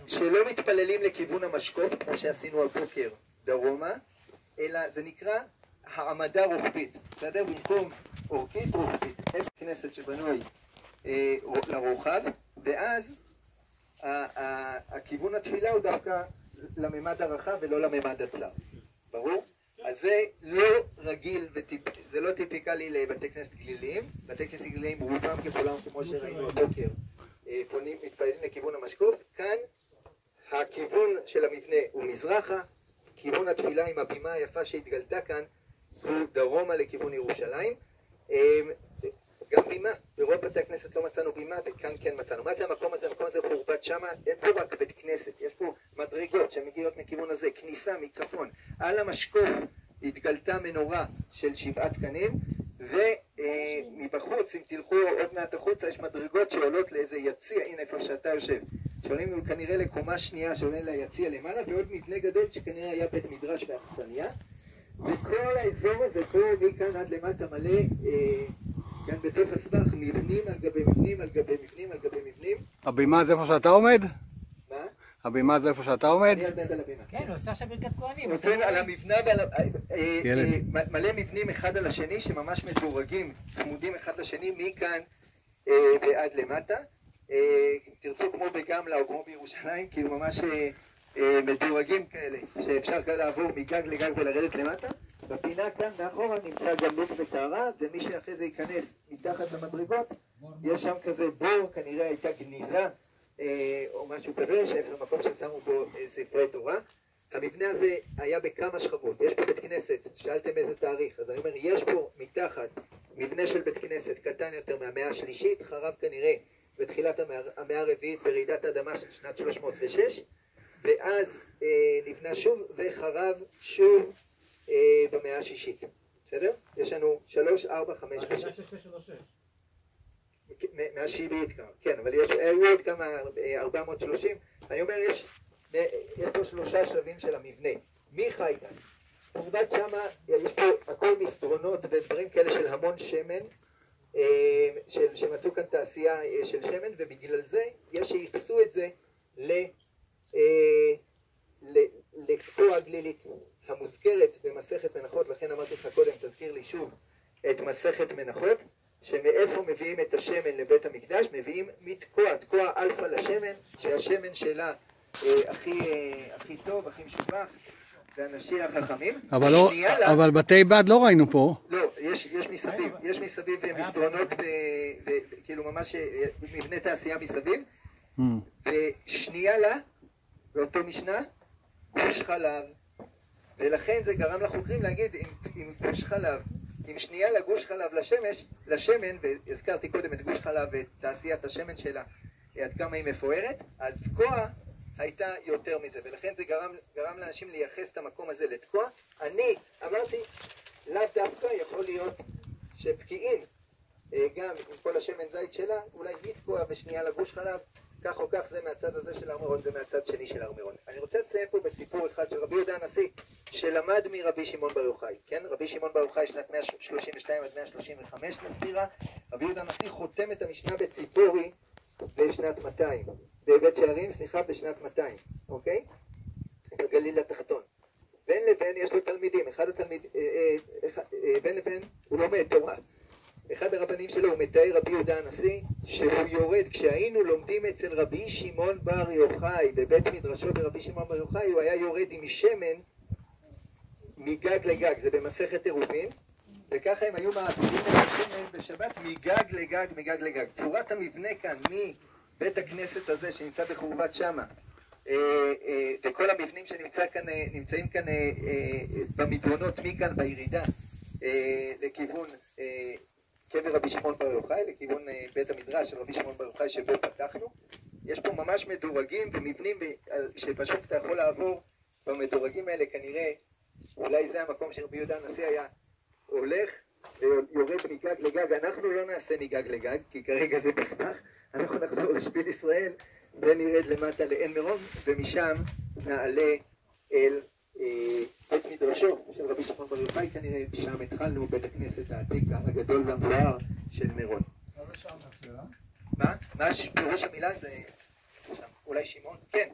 שלא מתפללים לכיוון המשקוף, כמו שעשינו הבוקר דרומה, אלא זה נקרא העמדה רוחבית, בסדר? במקום אורכית רוחבית, איפה כנסת שבנוי אה, לרוחב, ואז ה- ה- הכיוון התפילה הוא דווקא לממד הרחב ולא לממד הצר, ברור? אז זה לא רגיל, וטיפ, זה לא טיפיקלי לבתי כנסת גליליים, בתי כנסת גליליים רובם ככולם, כמו שראינו הבוקר, פונים, מתפללים לכיוון המשקוף, כאן הכיוון של המבנה הוא מזרחה, כיוון התפילה עם הבימה היפה שהתגלתה כאן הוא דרומה לכיוון ירושלים. אה, גם בימה, ברוב בתי הכנסת לא מצאנו בימה וכאן כן מצאנו. מה זה המקום הזה? המקום הזה חורבת שמה, אין פה רק בית כנסת, יש פה מדרגות שמגיעות מכיוון הזה, כניסה מצפון. על המשקוף התגלתה מנורה של שבעה תקנים, ומבחוץ, אם תלכו עוד מעט החוצה, יש מדרגות שעולות לאיזה יציע, הנה איפה שאתה יושב. שעולים כנראה לקומה שנייה שעולה ליציע למעלה, ועוד מבנה גדול שכנראה היה בית מדרש ואכסניה. וכל האזור הזה פה, מכאן עד למטה מלא, אה, כאן בתוך הסבך, מבנים על גבי מבנים על גבי מבנים על גבי מבנים. הבימה זה איפה שאתה עומד? מה? הבימה זה איפה שאתה עומד? אני עומד על הבימה. כן, הוא עושה עכשיו ברכת כהנים. הוא עושה על המבנה ועל. אה, אה, ילד. אה, מלא מבנים אחד על השני שממש מדורגים, צמודים אחד לשני, מכאן אה, ועד למטה. אה, אם תרצו כמו בגמלה או כמו בירושלים, כאילו ממש אה, אה, מדורגים כאלה, שאפשר כאן לעבור מגג לגג ולרדת למטה. בפינה כאן מאחורה נמצא גם לוק וטהרה, ומי שאחרי זה ייכנס מתחת למדרגות, יש שם כזה בור, כנראה הייתה גניזה אה, או משהו כזה, שהם במקום ששמו בו אה, ספרי תורה. המבנה הזה היה בכמה שכבות, יש פה בית כנסת, שאלתם איזה תאריך, אז אני אומר, יש פה מתחת מבנה של בית כנסת קטן יותר מהמאה השלישית, חרב כנראה בתחילת המאה הרביעית ברעידת אדמה של שנת 306, ואז אה, נבנה שוב וחרב שוב אה, במאה השישית, בסדר? יש לנו 3, 4, 5, 6. מהשיעית כבר, כן, אבל יש, היו עוד כמה, אה, 430, אני אומר, יש, אה, יש פה שלושה שלבים של המבנה, מי חי כאן? חורבת שמה, אה, יש פה הכל מסדרונות ודברים כאלה של המון שמן, של, שמצאו כאן תעשייה של שמן, ובגלל זה יש שייחסו את זה ל... לתקוע הגלילית המוזכרת במסכת מנחות, לכן אמרתי לך קודם, תזכיר לי שוב את מסכת מנחות, שמאיפה מביאים את השמן לבית המקדש? מביאים מתקוע, תקוע אלפא לשמן, שהשמן שלה אה, הכי, אה, הכי טוב, הכי משובח, זה אנשי החכמים. אבל לא, לה- אבל בתי בד לא ראינו פה. לא, יש, יש מסביב, יש מסביב אה, מסדרונות, וכאילו ממש אה, מבנה תעשייה מסביב, Mm. ושנייה לה, באותו משנה, גוש חלב. ולכן זה גרם לחוקרים להגיד, אם גוש חלב, אם שנייה לגוש חלב לשמש, לשמן, והזכרתי קודם את גוש חלב ואת תעשיית השמן שלה, עד כמה היא מפוארת, אז תקוע הייתה יותר מזה, ולכן זה גרם, גרם לאנשים לייחס את המקום הזה לתקוע. אני אמרתי, לאו דווקא יכול להיות שפקיעין, אה, גם עם כל השמן זית שלה, אולי היא תקוע ושנייה לגוש חלב, כך או כך זה מהצד הזה של הר מירון, זה מהצד שני של הר מירון. אני רוצה לסיים פה בסיפור אחד של רבי יהודה הנשיא, שלמד מרבי שמעון בר יוחאי, כן? רבי שמעון בר יוחאי שנת 132 עד 135 לספירה, רבי יהודה הנשיא חותם את המשנה בציפורי בשנת 200, בבית שערים, סליחה, בשנת 200, אוקיי? בגליל התחתון. בין לבין יש לו תלמידים, אחד התלמידים, בין לבין הוא לומד תורה. אחד הרבנים שלו הוא מתאר רבי יהודה הנשיא שהוא יורד, כשהיינו לומדים אצל רבי שמעון בר יוחאי בבית מדרשו ברבי שמעון בר יוחאי הוא היה יורד עם שמן מגג לגג, זה במסכת עירובין וככה הם היו מעבירים את השמן בשבת מגג לגג, מגג לגג. צורת המבנה כאן מבית הכנסת הזה שנמצא בחורבת שמה אה, אה, וכל המבנים שנמצאים כאן אה, במדרונות מכאן בירידה לכיוון קבר רבי שמעון בר יוחאי, לכיוון בית המדרש של רבי שמעון בר יוחאי שבו פתחנו. יש פה ממש מדורגים ומבנים שפשוט אתה יכול לעבור במדורגים האלה, כנראה אולי זה המקום שרבי יהודה הנשיא היה הולך ויורד מגג לגג. אנחנו לא נעשה מגג לגג, כי כרגע זה בסמך, אנחנו נחזור לשביל ישראל ונרד למטה לעין מירון, ומשם נעלה אל אה, בית מדרשו של רבי שמעון בר יוחאי כנראה, שם התחלנו בית הכנסת העתיק הגדול והמפואר של מירון. מה? מה פירוש המילה זה אולי שמעון? כן.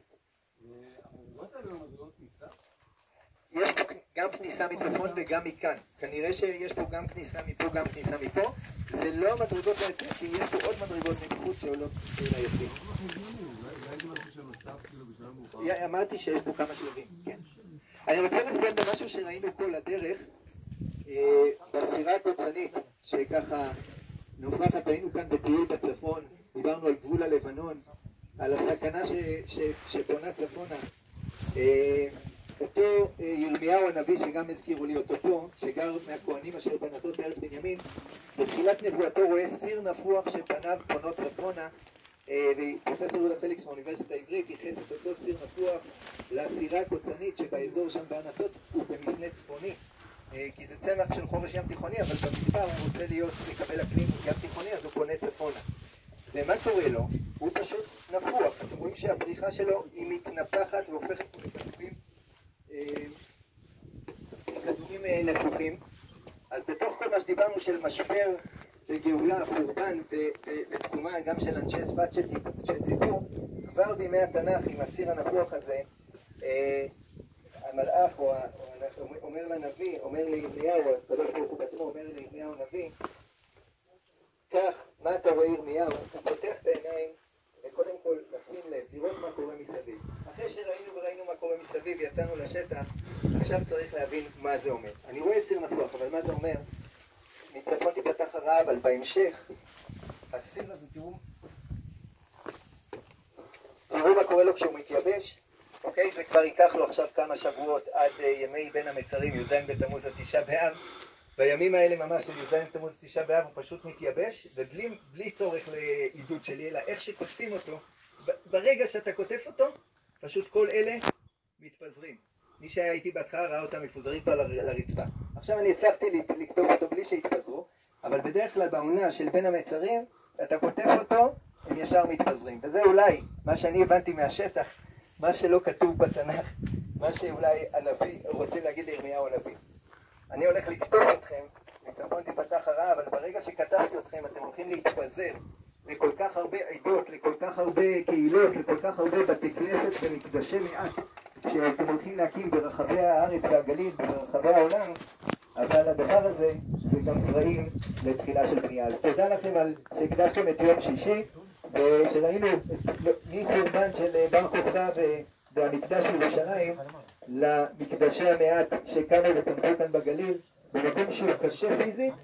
יש פה גם כניסה מצפון וגם מכאן. כנראה שיש פה גם כניסה מפה, גם כניסה מפה. זה לא מדרגות ליציאים, כי יש פה עוד מדרגות מבחוץ שעולות ליציאים. אמרתי שיש פה כמה שלבים, כן. אני רוצה לסיים במשהו שראינו כל הדרך אה, בסירה הקוצנית, שככה נוכחת, היינו כאן בטיול בצפון, דיברנו על גבול הלבנון, על הסכנה ש, ש, שפונה צפונה. אה, אותו אה, ירמיהו הנביא, שגם הזכירו לי אותו פה, שגר מהכהנים אשר בנתות בארץ בנימין, בתחילת נבואתו רואה סיר נפוח שפניו פונות צפונה, ופרופסור יהודה פליקס מהאוניברסיטה העברית ייחס את אותו סיר נפוח לסירה הקוצנית שבאזור שם בענתות הוא במבנה צפוני כי זה צמח של חורש ים תיכוני אבל במדבר הוא רוצה להיות, לקבל אקלים ים תיכוני אז הוא פונה צפונה. ומה קורה לו? הוא פשוט נפוח. אתם רואים שהפריחה שלו היא מתנפחת והופכת לכדורים כדורים נפוחים. אז בתוך כל מה שדיברנו של משבר וגאולה, חורבן ותקומה גם של אנשי צפת שציפו, כבר בימי התנ"ך עם הסיר הנפוח הזה, המלאך אומר לנביא, אומר לירמיהו, הקדוש ברוך הוא בעצמו אומר לירמיהו הנביא, כך, מה אתה רואה ירמיהו? אתה פותח את העיניים וקודם כל לשים לב, לראות מה קורה מסביב. אחרי שראינו וראינו מה קורה מסביב, יצאנו לשטח, עכשיו צריך להבין מה זה אומר. אני רואה סיר נפוח, אבל מה זה אומר? מצפון תיפתח הרעה, אבל בהמשך, הסיר הזה, תראו, תראו מה קורה לו כשהוא מתייבש, אוקיי? זה כבר ייקח לו עכשיו כמה שבועות עד uh, ימי בין המצרים, י"ז בתמוז התשעה באב. בימים האלה ממש של י"ז בתמוז התשעה באב הוא פשוט מתייבש, ובלי צורך לעידוד שלי, אלא איך שקוטפים אותו, ברגע שאתה קוטף אותו, פשוט כל אלה מתפזרים. מי שהיה איתי בהתחלה ראה אותם מפוזרים כבר לרצפה. עכשיו אני הצלחתי לקטוף אותו בלי שיתפזרו, אבל בדרך כלל בעונה של בין המצרים, אתה כותב אותו, הם ישר מתפזרים. וזה אולי מה שאני הבנתי מהשטח, מה שלא כתוב בתנ"ך, מה שאולי הנביא, רוצים להגיד לירמיהו הנביא. אני הולך לקטוף אתכם, מצפון תיפתח הרעה, אבל ברגע שכתבתי אתכם אתם הולכים להתפזר לכל כך הרבה עדות, לכל כך הרבה קהילות, לכל כך הרבה בתי כנסת ומקדשי מעט שאתם הולכים להקים ברחבי הארץ והגליל, ברחבי העולם, אבל הדבר הזה זה גם זרעים לתחילה של בנייה. אז תודה לכם על שהקדשתם את יום שישי, ושראינו מחורבן של בר כוכבא והמקדש בירושלים למקדשי המעט שקמו וצמחו כאן בגליל, במקום שהוא קשה פיזית,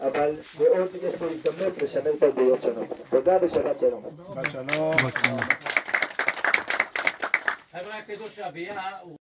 אבל מאוד יש פה הזדמנות לשמר תרבויות שונות. תודה ושבת שלום. שלום. חבר'ה, תדעו שהביאה הוא